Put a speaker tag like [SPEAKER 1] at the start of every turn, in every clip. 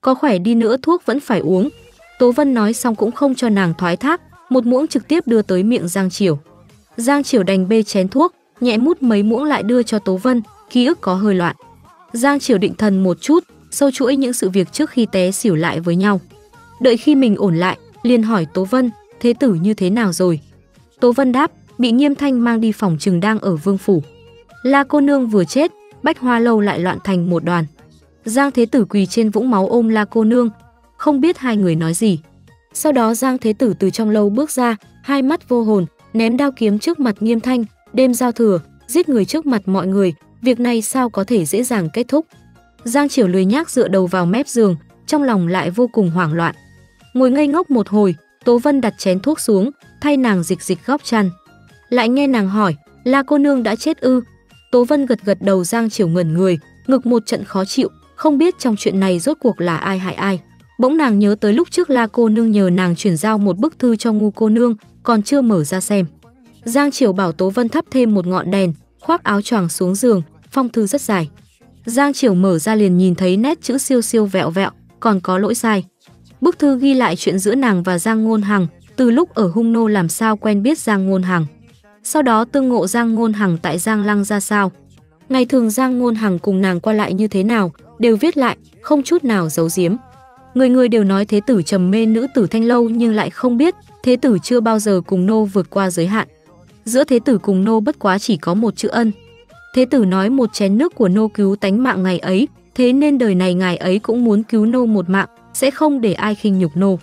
[SPEAKER 1] có khỏe đi nữa thuốc vẫn phải uống. Tố Vân nói xong cũng không cho nàng thoái thác, một muỗng trực tiếp đưa tới miệng Giang Triều. Giang Triều đành bê chén thuốc, nhẹ mút mấy muỗng lại đưa cho Tố Vân, ký ức có hơi loạn. Giang Triều định thần một chút, sâu chuỗi những sự việc trước khi té xỉu lại với nhau. Đợi khi mình ổn lại, liền hỏi Tố Vân, thế tử như thế nào rồi? Tố Vân đáp, bị Nghiêm Thanh mang đi phòng trừng đang ở Vương Phủ. La cô nương vừa chết, Bách Hoa Lâu lại loạn thành một đoàn. Giang Thế Tử quỳ trên vũng máu ôm La cô nương, không biết hai người nói gì. Sau đó Giang Thế Tử từ trong lâu bước ra, hai mắt vô hồn, ném đao kiếm trước mặt Nghiêm Thanh, đêm giao thừa, giết người trước mặt mọi người, việc này sao có thể dễ dàng kết thúc. Giang Triều lười nhác dựa đầu vào mép giường, trong lòng lại vô cùng hoảng loạn. Ngồi ngây ngốc một hồi, Tố Vân đặt chén thuốc xuống, thay nàng dịch dịch góc chăn. Lại nghe nàng hỏi, La cô nương đã chết ư? Tố Vân gật gật đầu Giang Triều ngẩn người, ngực một trận khó chịu, không biết trong chuyện này rốt cuộc là ai hại ai. Bỗng nàng nhớ tới lúc trước La cô nương nhờ nàng chuyển giao một bức thư cho Ngu cô nương, còn chưa mở ra xem. Giang Triều bảo Tố Vân thắp thêm một ngọn đèn, khoác áo choàng xuống giường, phong thư rất dài. Giang Triều mở ra liền nhìn thấy nét chữ siêu siêu vẹo vẹo, còn có lỗi sai. Bức thư ghi lại chuyện giữa nàng và Giang Ngôn Hằng, từ lúc ở Hung Nô làm sao quen biết Giang Ngôn Hằng. Sau đó tương ngộ Giang Ngôn Hằng tại Giang Lăng ra sao. Ngày thường Giang Ngôn Hằng cùng nàng qua lại như thế nào, đều viết lại, không chút nào giấu giếm. Người người đều nói thế tử trầm mê nữ tử thanh lâu nhưng lại không biết thế tử chưa bao giờ cùng nô vượt qua giới hạn. Giữa thế tử cùng nô bất quá chỉ có một chữ ân. Thế tử nói một chén nước của nô cứu tánh mạng ngày ấy, thế nên đời này ngài ấy cũng muốn cứu nô một mạng, sẽ không để ai khinh nhục nô.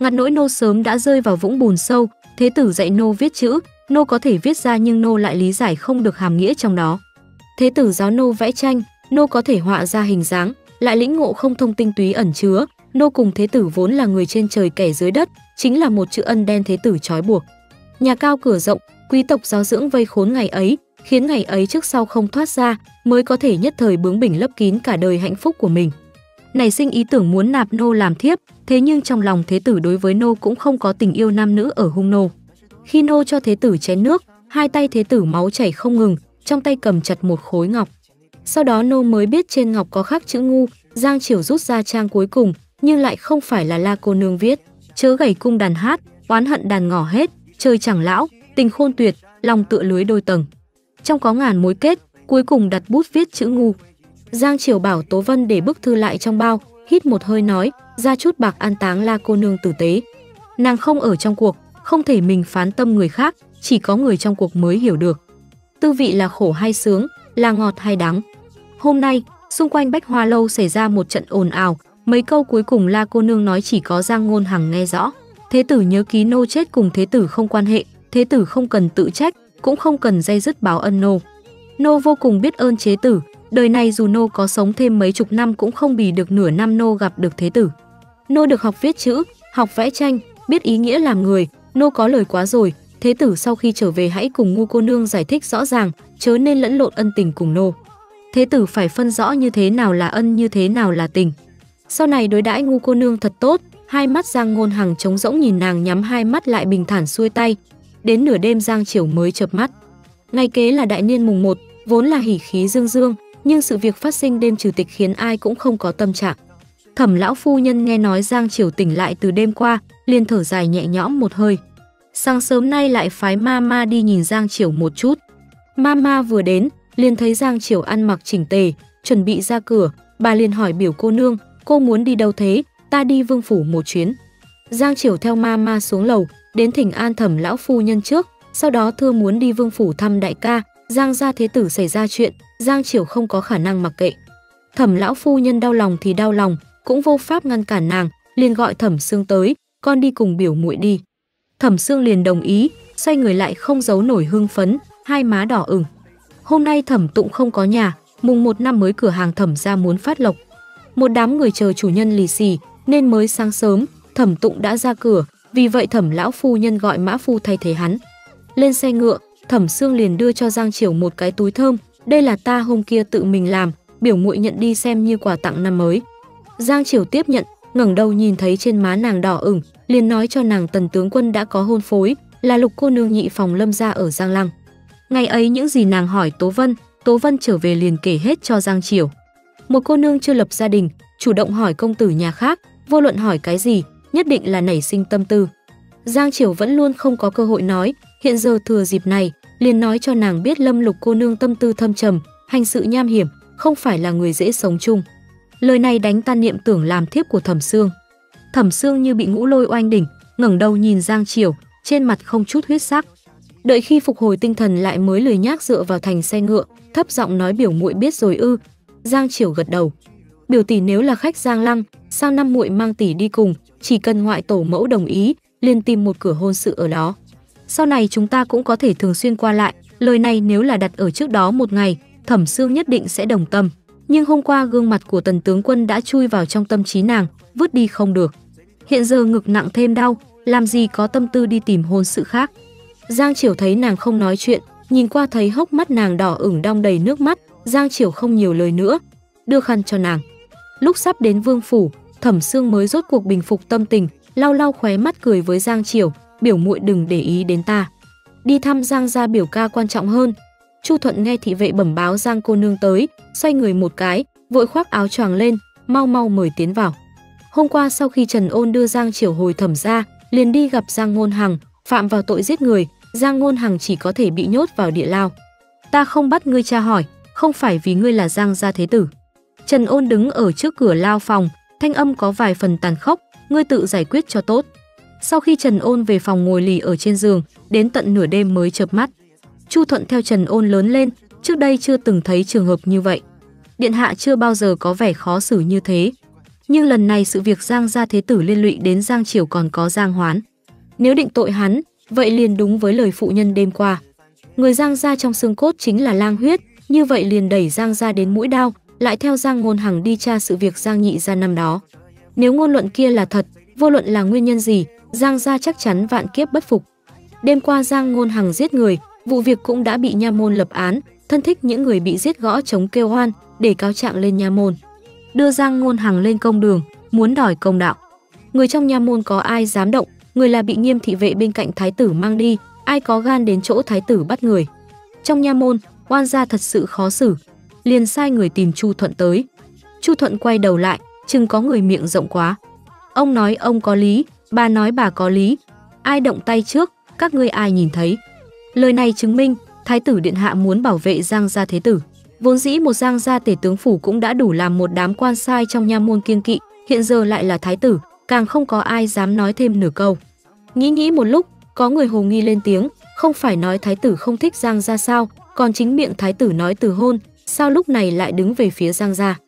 [SPEAKER 1] Ngặt nỗi nô sớm đã rơi vào vũng bùn sâu, thế tử dạy nô viết chữ, nô có thể viết ra nhưng nô lại lý giải không được hàm nghĩa trong đó. Thế tử giáo nô vẽ tranh, nô có thể họa ra hình dáng, lại lĩnh ngộ không thông tinh túy ẩn chứa, nô cùng thế tử vốn là người trên trời kẻ dưới đất, chính là một chữ ân đen thế tử trói buộc. Nhà cao cửa rộng, quý tộc giáo dưỡng vây khốn ngày ấy, khiến ngày ấy trước sau không thoát ra, mới có thể nhất thời bướng bỉnh lấp kín cả đời hạnh phúc của mình. Nảy sinh ý tưởng muốn nạp nô làm thiếp, thế nhưng trong lòng thế tử đối với nô cũng không có tình yêu nam nữ ở hung nô. Khi nô cho thế tử chén nước, hai tay thế tử máu chảy không ngừng, trong tay cầm chặt một khối ngọc. Sau đó nô mới biết trên ngọc có khắc chữ ngu, Giang Triều rút ra trang cuối cùng, nhưng lại không phải là La cô nương viết. Chớ gầy cung đàn hát, oán hận đàn ngỏ hết, trời chẳng lão, tình khôn tuyệt, lòng tựa lưới đôi tầng. Trong có ngàn mối kết, cuối cùng đặt bút viết chữ ngu. Giang Triều bảo Tố Vân để bức thư lại trong bao, hít một hơi nói, ra chút bạc an táng La cô nương tử tế. Nàng không ở trong cuộc, không thể mình phán tâm người khác, chỉ có người trong cuộc mới hiểu được. Tư vị là khổ hay sướng, là ngọt hay đắng. Hôm nay, xung quanh Bách Hoa Lâu xảy ra một trận ồn ào, mấy câu cuối cùng La cô nương nói chỉ có Giang Ngôn Hằng nghe rõ. Thế tử nhớ ký nô chết cùng thế tử không quan hệ, thế tử không cần tự trách, cũng không cần dây dứt báo ân nô. Nô vô cùng biết ơn chế tử, đời này dù nô có sống thêm mấy chục năm cũng không bì được nửa năm nô gặp được thế tử. Nô được học viết chữ, học vẽ tranh, biết ý nghĩa làm người, nô có lời quá rồi, thế tử sau khi trở về hãy cùng ngu cô nương giải thích rõ ràng, chớ nên lẫn lộn ân tình cùng nô. Thế tử phải phân rõ như thế nào là ân như thế nào là tình. Sau này đối đãi ngu cô nương thật tốt, hai mắt Giang Ngôn Hằng trống rỗng nhìn nàng nhắm hai mắt lại bình thản xuôi tay. Đến nửa đêm Giang Triều mới chợp mắt. Ngày kế là đại niên mùng 1, vốn là hỉ khí dương dương, nhưng sự việc phát sinh đêm trừ tịch khiến ai cũng không có tâm trạng. Thẩm lão phu nhân nghe nói Giang Triều tỉnh lại từ đêm qua, liền thở dài nhẹ nhõm một hơi. Sáng sớm nay lại phái ma ma đi nhìn Giang Triều một chút. Mama vừa đến, liền thấy Giang Triều ăn mặc chỉnh tề, chuẩn bị ra cửa, bà liền hỏi biểu cô nương, cô muốn đi đâu thế, ta đi vương phủ một chuyến. Giang Triều theo Mama xuống lầu, đến thỉnh an thẩm lão phu nhân trước, sau đó thưa muốn đi vương phủ thăm đại ca, Giang gia thế tử xảy ra chuyện, Giang Triều không có khả năng mặc kệ. Thẩm lão phu nhân đau lòng thì đau lòng, cũng vô pháp ngăn cản nàng, liền gọi Thẩm Sương tới, con đi cùng biểu muội đi. Thẩm Sương liền đồng ý, xoay người lại không giấu nổi hưng phấn, hai má đỏ ửng. Hôm nay Thẩm Tụng không có nhà, mùng một năm mới cửa hàng Thẩm ra muốn phát lộc. Một đám người chờ chủ nhân lì xì, nên mới sáng sớm, Thẩm Tụng đã ra cửa, vì vậy Thẩm lão phu nhân gọi mã phu thay thế hắn. Lên xe ngựa, Thẩm Sương liền đưa cho Giang Triều một cái túi thơm, đây là ta hôm kia tự mình làm, biểu muội nhận đi xem như quà tặng năm mới. Giang Triều tiếp nhận, ngẩng đầu nhìn thấy trên má nàng đỏ ửng, liền nói cho nàng tần tướng quân đã có hôn phối, là lục cô nương nhị phòng lâm gia ở Giang Lăng. Ngày ấy những gì nàng hỏi Tố Vân, Tố Vân trở về liền kể hết cho Giang Triều. Một cô nương chưa lập gia đình, chủ động hỏi công tử nhà khác, vô luận hỏi cái gì, nhất định là nảy sinh tâm tư. Giang Triều vẫn luôn không có cơ hội nói, hiện giờ thừa dịp này, liền nói cho nàng biết Lâm Lục cô nương tâm tư thâm trầm, hành sự nham hiểm, không phải là người dễ sống chung. Lời này đánh tan niệm tưởng làm thiếp của Thẩm Sương. Thẩm Sương như bị ngũ lôi oanh đỉnh, ngẩng đầu nhìn Giang Triều, trên mặt không chút huyết sắc. Đợi khi phục hồi tinh thần lại mới lười nhác dựa vào thành xe ngựa, thấp giọng nói biểu muội biết rồi ư. Giang Triều gật đầu. Biểu tỷ nếu là khách Giang Lăng, sao năm muội mang tỷ đi cùng, chỉ cần ngoại tổ mẫu đồng ý, liền tìm một cửa hôn sự ở đó. Sau này chúng ta cũng có thể thường xuyên qua lại, lời này nếu là đặt ở trước đó một ngày, Thẩm Sương nhất định sẽ đồng tâm. Nhưng hôm qua gương mặt của tần tướng quân đã chui vào trong tâm trí nàng, vứt đi không được. Hiện giờ ngực nặng thêm đau, làm gì có tâm tư đi tìm hôn sự khác. Giang Triều thấy nàng không nói chuyện, nhìn qua thấy hốc mắt nàng đỏ ửng đong đầy nước mắt, Giang Triều không nhiều lời nữa, đưa khăn cho nàng. Lúc sắp đến vương phủ, Thẩm Sương mới rốt cuộc bình phục tâm tình, lau lau khóe mắt cười với Giang Triều, biểu muội đừng để ý đến ta. Đi thăm Giang gia biểu ca quan trọng hơn. Chu Thuận nghe thị vệ bẩm báo Giang cô nương tới, xoay người một cái, vội khoác áo choàng lên, mau mau mời tiến vào. Hôm qua sau khi Trần Ôn đưa Giang Triều hồi thẩm ra, liền đi gặp Giang Ngôn Hằng, phạm vào tội giết người, Giang Ngôn Hằng chỉ có thể bị nhốt vào địa lao. Ta không bắt ngươi tra hỏi, không phải vì ngươi là Giang gia thế tử. Trần Ôn đứng ở trước cửa lao phòng, thanh âm có vài phần tàn khốc, ngươi tự giải quyết cho tốt. Sau khi Trần Ôn về phòng ngồi lì ở trên giường, đến tận nửa đêm mới chợp mắt. Chu Thuận theo Trần Ôn lớn lên, trước đây chưa từng thấy trường hợp như vậy. Điện hạ chưa bao giờ có vẻ khó xử như thế. Nhưng lần này sự việc Giang gia thế tử liên lụy đến Giang Triều còn có Giang Hoán. Nếu định tội hắn, vậy liền đúng với lời phụ nhân đêm qua. Người Giang gia trong xương cốt chính là lang huyết, như vậy liền đẩy Giang gia đến mũi đao, lại theo Giang Ngôn Hằng đi tra sự việc Giang Nhị gia năm đó. Nếu ngôn luận kia là thật, vô luận là nguyên nhân gì, Giang gia chắc chắn vạn kiếp bất phục. Đêm qua Giang Ngôn Hằng giết người, vụ việc cũng đã bị nha môn lập án, thân thích những người bị giết gõ chống kêu hoan để cáo trạng lên nha môn. Đưa Giang Ngôn Hằng lên công đường, muốn đòi công đạo. Người trong nha môn có ai dám động, người là bị nghiêm thị vệ bên cạnh thái tử mang đi, ai có gan đến chỗ thái tử bắt người. Trong nha môn, oan gia thật sự khó xử, liền sai người tìm Chu Thuận tới. Chu Thuận quay đầu lại, chừng có người miệng rộng quá. Ông nói ông có lý, bà nói bà có lý. Ai động tay trước, các ngươi ai nhìn thấy. Lời này chứng minh, Thái tử Điện Hạ muốn bảo vệ Giang gia Thế tử. Vốn dĩ một Giang gia tể tướng phủ cũng đã đủ làm một đám quan sai trong nha môn kiên kỵ, hiện giờ lại là Thái tử, càng không có ai dám nói thêm nửa câu. Nghĩ nghĩ một lúc, có người hồ nghi lên tiếng, không phải nói Thái tử không thích Giang gia sao, còn chính miệng Thái tử nói từ hôn, sao lúc này lại đứng về phía Giang gia.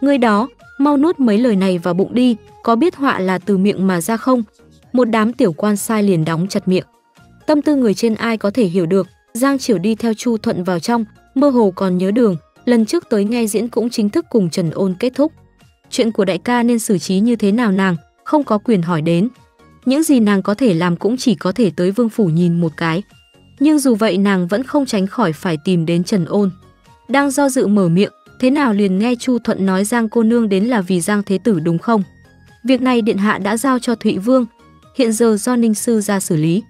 [SPEAKER 1] Người đó, mau nuốt mấy lời này vào bụng đi, có biết họa là từ miệng mà ra không? Một đám tiểu quan sai liền đóng chặt miệng. Tâm tư người trên ai có thể hiểu được, Giang Triều đi theo Chu Thuận vào trong, mơ hồ còn nhớ đường, lần trước tới nghe diễn cũng chính thức cùng Trần Ôn kết thúc. Chuyện của đại ca nên xử trí như thế nào nàng, không có quyền hỏi đến. Những gì nàng có thể làm cũng chỉ có thể tới vương phủ nhìn một cái. Nhưng dù vậy nàng vẫn không tránh khỏi phải tìm đến Trần Ôn. Đang do dự mở miệng, thế nào liền nghe Chu Thuận nói Giang cô nương đến là vì Giang Thế Tử đúng không? Việc này Điện Hạ đã giao cho Thụy Vương, hiện giờ do Ninh Sư ra xử lý.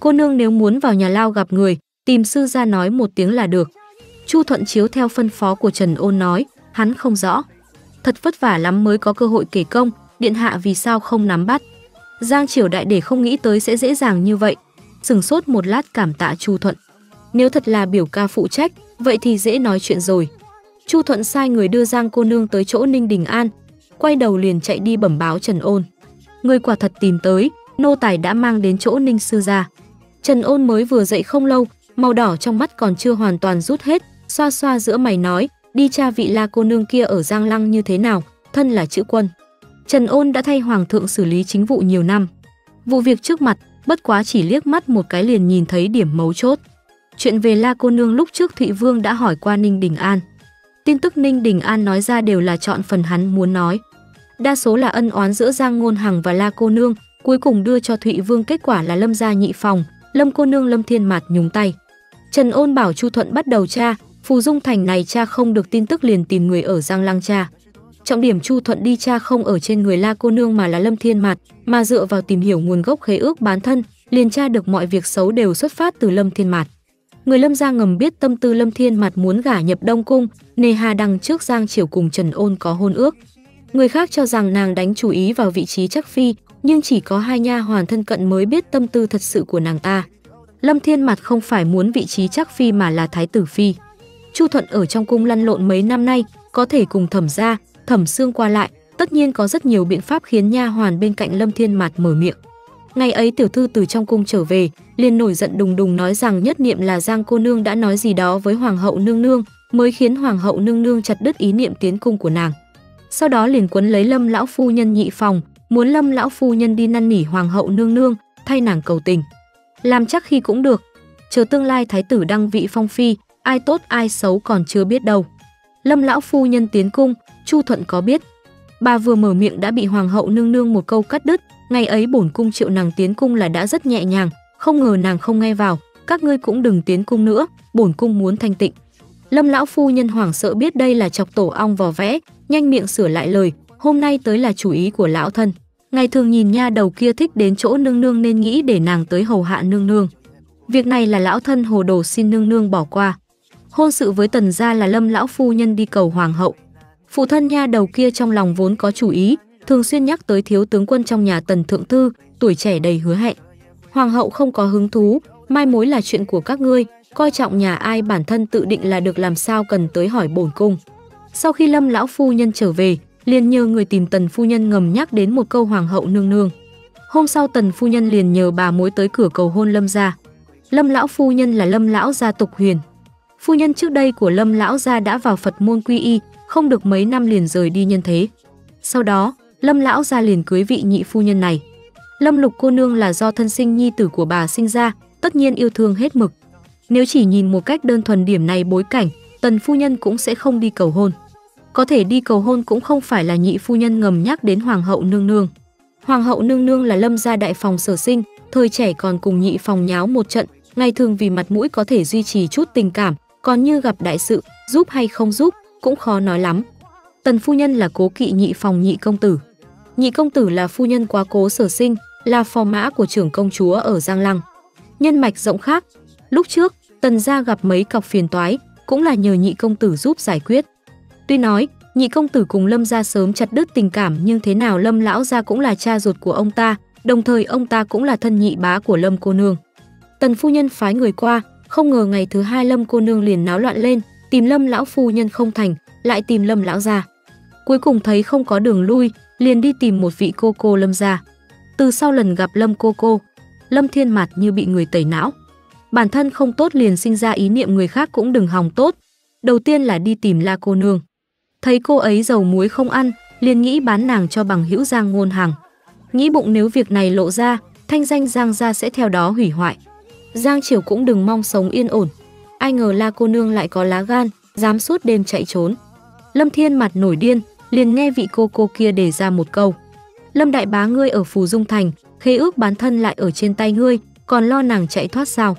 [SPEAKER 1] Cô nương nếu muốn vào nhà lao gặp người, tìm Sư ra nói một tiếng là được. Chu Thuận chiếu theo phân phó của Trần Ôn nói, hắn không rõ. Thật vất vả lắm mới có cơ hội kể công, Điện Hạ vì sao không nắm bắt. Giang Triều Đại để không nghĩ tới sẽ dễ dàng như vậy. Sừng sốt một lát cảm tạ Chu Thuận. Nếu thật là biểu ca phụ trách, vậy thì dễ nói chuyện rồi. Chu Thuận sai người đưa Giang cô nương tới chỗ Ninh Đình An, quay đầu liền chạy đi bẩm báo Trần Ôn. Người quả thật tìm tới, nô tài đã mang đến chỗ Ninh sư gia. Trần Ôn mới vừa dậy không lâu, màu đỏ trong mắt còn chưa hoàn toàn rút hết, xoa xoa giữa mày nói, đi tra vị la cô nương kia ở Giang Lăng như thế nào, thân là chữ quân. Trần Ôn đã thay hoàng thượng xử lý chính vụ nhiều năm. Vụ việc trước mặt, bất quá chỉ liếc mắt một cái liền nhìn thấy điểm mấu chốt. Chuyện về La cô nương lúc trước Thụy Vương đã hỏi qua Ninh Đình An. Tin tức Ninh Đình An nói ra đều là chọn phần hắn muốn nói. Đa số là ân oán giữa Giang Ngôn Hằng và La cô nương, cuối cùng đưa cho Thụy Vương kết quả là Lâm gia nhị phòng, Lâm cô nương Lâm Thiên Mạt nhúng tay. Trần Ôn bảo Chu Thuận bắt đầu tra, Phù Dung Thành này cha không được tin tức liền tìm người ở Giang Lăng cha. Trọng điểm Chu Thuận đi cha không ở trên người La cô nương mà là Lâm Thiên Mạt, mà dựa vào tìm hiểu nguồn gốc khế ước bán thân, liền tra được mọi việc xấu đều xuất phát từ Lâm Thiên Mạt. Người Lâm gia ngầm biết tâm tư Lâm Thiên Mạt muốn gả nhập Đông cung, nề hà đằng trước Giang Triều cùng Trần Ôn có hôn ước. Người khác cho rằng nàng đánh chú ý vào vị trí chắc phi, nhưng chỉ có hai nha hoàn thân cận mới biết tâm tư thật sự của nàng ta. Lâm Thiên Mặt không phải muốn vị trí chắc phi mà là thái tử phi. Chu Thuận ở trong cung lăn lộn mấy năm nay, có thể cùng thẩm gia, thẩm xương qua lại, tất nhiên có rất nhiều biện pháp khiến nha hoàn bên cạnh Lâm Thiên Mạt mở miệng. Ngày ấy tiểu thư từ trong cung trở về, liền nổi giận đùng đùng nói rằng nhất niệm là Giang cô nương đã nói gì đó với hoàng hậu nương nương, mới khiến hoàng hậu nương nương chặt đứt ý niệm tiến cung của nàng. Sau đó liền quấn lấy Lâm lão phu nhân nhị phòng, muốn Lâm lão phu nhân đi năn nỉ hoàng hậu nương nương, thay nàng cầu tình. Làm chắc khi cũng được, chờ tương lai thái tử đăng vị phong phi, ai tốt ai xấu còn chưa biết đâu. Lâm lão phu nhân tiến cung, Chu Thuận có biết. Bà vừa mở miệng đã bị hoàng hậu nương nương một câu cắt đứt, ngày ấy bổn cung triệu nàng tiến cung là đã rất nhẹ nhàng, không ngờ nàng không nghe vào, các ngươi cũng đừng tiến cung nữa, bổn cung muốn thanh tịnh. Lâm lão phu nhân hoảng sợ biết đây là chọc tổ ong vò vẽ, nhanh miệng sửa lại lời, hôm nay tới là chủ ý của lão thân. Ngày thường nhìn nha đầu kia thích đến chỗ nương nương nên nghĩ để nàng tới hầu hạ nương nương. Việc này là lão thân hồ đồ xin nương nương bỏ qua. Hôn sự với tần gia là lâm lão phu nhân đi cầu hoàng hậu. Phụ thân nha đầu kia trong lòng vốn có chủ ý, thường xuyên nhắc tới thiếu tướng quân trong nhà tần thượng thư, tuổi trẻ đầy hứa hẹn. Hoàng hậu không có hứng thú, mai mối là chuyện của các ngươi, coi trọng nhà ai bản thân tự định là được làm sao cần tới hỏi bổn cung. Sau khi Lâm lão phu nhân trở về, liền nhờ người tìm Tần phu nhân ngầm nhắc đến một câu hoàng hậu nương nương. Hôm sau Tần phu nhân liền nhờ bà mối tới cửa cầu hôn Lâm gia. Lâm lão phu nhân là Lâm lão gia tục Huyền. Phu nhân trước đây của Lâm lão gia đã vào Phật môn quy y, không được mấy năm liền rời đi nhân thế. Sau đó, Lâm lão gia liền cưới vị nhị phu nhân này. Lâm Lục cô nương là do thân sinh nhi tử của bà sinh ra, tất nhiên yêu thương hết mực. Nếu chỉ nhìn một cách đơn thuần điểm này bối cảnh, Tần phu nhân cũng sẽ không đi cầu hôn. Có thể đi cầu hôn cũng không phải là nhị phu nhân ngầm nhắc đến hoàng hậu nương nương. Hoàng hậu nương nương là Lâm gia đại phòng sở sinh, thời trẻ còn cùng nhị phòng nháo một trận, ngày thường vì mặt mũi có thể duy trì chút tình cảm, còn như gặp đại sự, giúp hay không giúp, cũng khó nói lắm. Tần phu nhân là cố kỵ nhị phòng nhị công tử. Nhị công tử là phu nhân quá cố sở sinh, là phò mã của trưởng công chúa ở Giang Lăng. Nhân mạch rộng khác, lúc trước Tần gia gặp mấy cọc phiền toái, cũng là nhờ nhị công tử giúp giải quyết. Tuy nói, nhị công tử cùng Lâm gia sớm chặt đứt tình cảm nhưng thế nào Lâm lão gia cũng là cha ruột của ông ta, đồng thời ông ta cũng là thân nhị bá của Lâm cô nương. Tần phu nhân phái người qua, không ngờ ngày thứ hai Lâm cô nương liền náo loạn lên, tìm Lâm lão phu nhân không thành, lại tìm Lâm lão gia. Cuối cùng thấy không có đường lui, liền đi tìm một vị cô cô Lâm gia. Từ sau lần gặp Lâm cô cô, Lâm Thiên Mạt như bị người tẩy não. Bản thân không tốt liền sinh ra ý niệm người khác cũng đừng hòng tốt. Đầu tiên là đi tìm La cô nương. Thấy cô ấy dầu muối không ăn, liền nghĩ bán nàng cho bằng hữu Giang ngôn hàng. Nghĩ bụng nếu việc này lộ ra, thanh danh Giang gia sẽ theo đó hủy hoại. Giang Triều cũng đừng mong sống yên ổn. Ai ngờ La cô nương lại có lá gan, dám suốt đêm chạy trốn. Lâm Thiên mặt nổi điên, liền nghe vị cô cô kia đề ra một câu. Lâm đại bá ngươi ở Phù Dung Thành, khế ước bán thân lại ở trên tay ngươi, còn lo nàng chạy thoát sao?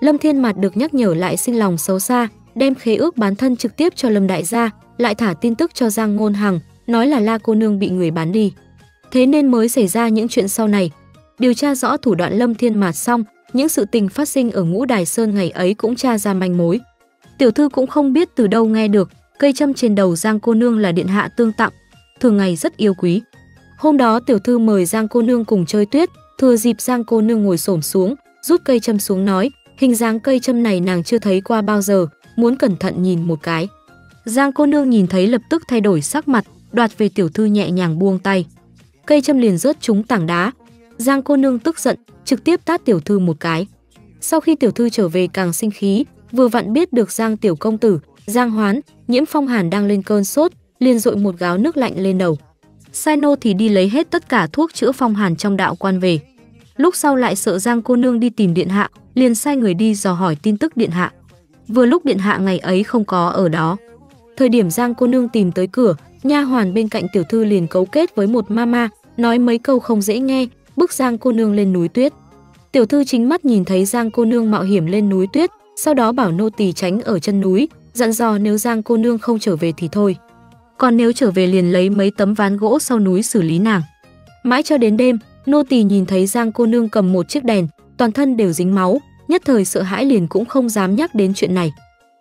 [SPEAKER 1] Lâm Thiên Mặt được nhắc nhở lại sinh lòng xấu xa, đem khế ước bán thân trực tiếp cho Lâm đại gia, lại thả tin tức cho Giang Ngôn Hằng, nói là La cô nương bị người bán đi. Thế nên mới xảy ra những chuyện sau này. Điều tra rõ thủ đoạn Lâm Thiên Mạt xong, những sự tình phát sinh ở Ngũ Đài Sơn ngày ấy cũng tra ra manh mối. Tiểu thư cũng không biết từ đâu nghe được, cây châm trên đầu Giang cô nương là điện hạ tương tặng, thường ngày rất yêu quý. Hôm đó tiểu thư mời Giang cô nương cùng chơi tuyết, thừa dịp Giang cô nương ngồi xổm xuống, rút cây châm xuống nói, hình dáng cây châm này nàng chưa thấy qua bao giờ, muốn cẩn thận nhìn một cái. Giang cô nương nhìn thấy lập tức thay đổi sắc mặt, đoạt về tiểu thư nhẹ nhàng buông tay. Cây châm liền rớt trúng tảng đá. Giang cô nương tức giận, trực tiếp tát tiểu thư một cái. Sau khi tiểu thư trở về càng sinh khí, vừa vặn biết được Giang tiểu công tử, Giang Hoán, Nhiễm Phong Hàn đang lên cơn sốt, liền dội một gáo nước lạnh lên đầu. Sai nô thì đi lấy hết tất cả thuốc chữa phong hàn trong đạo quan về. Lúc sau lại sợ Giang cô nương đi tìm điện hạ, liền sai người đi dò hỏi tin tức điện hạ. Vừa lúc điện hạ ngày ấy không có ở đó. Thời điểm Giang cô nương tìm tới cửa, nha hoàn bên cạnh tiểu thư liền cấu kết với một mama, nói mấy câu không dễ nghe, bức Giang cô nương lên núi tuyết. Tiểu thư chính mắt nhìn thấy Giang cô nương mạo hiểm lên núi tuyết, sau đó bảo nô tỳ tránh ở chân núi, dặn dò nếu Giang cô nương không trở về thì thôi còn nếu trở về liền lấy mấy tấm ván gỗ sau núi xử lý nàng. Mãi cho đến đêm, nô tỳ nhìn thấy Giang cô nương cầm một chiếc đèn, toàn thân đều dính máu, nhất thời sợ hãi liền cũng không dám nhắc đến chuyện này.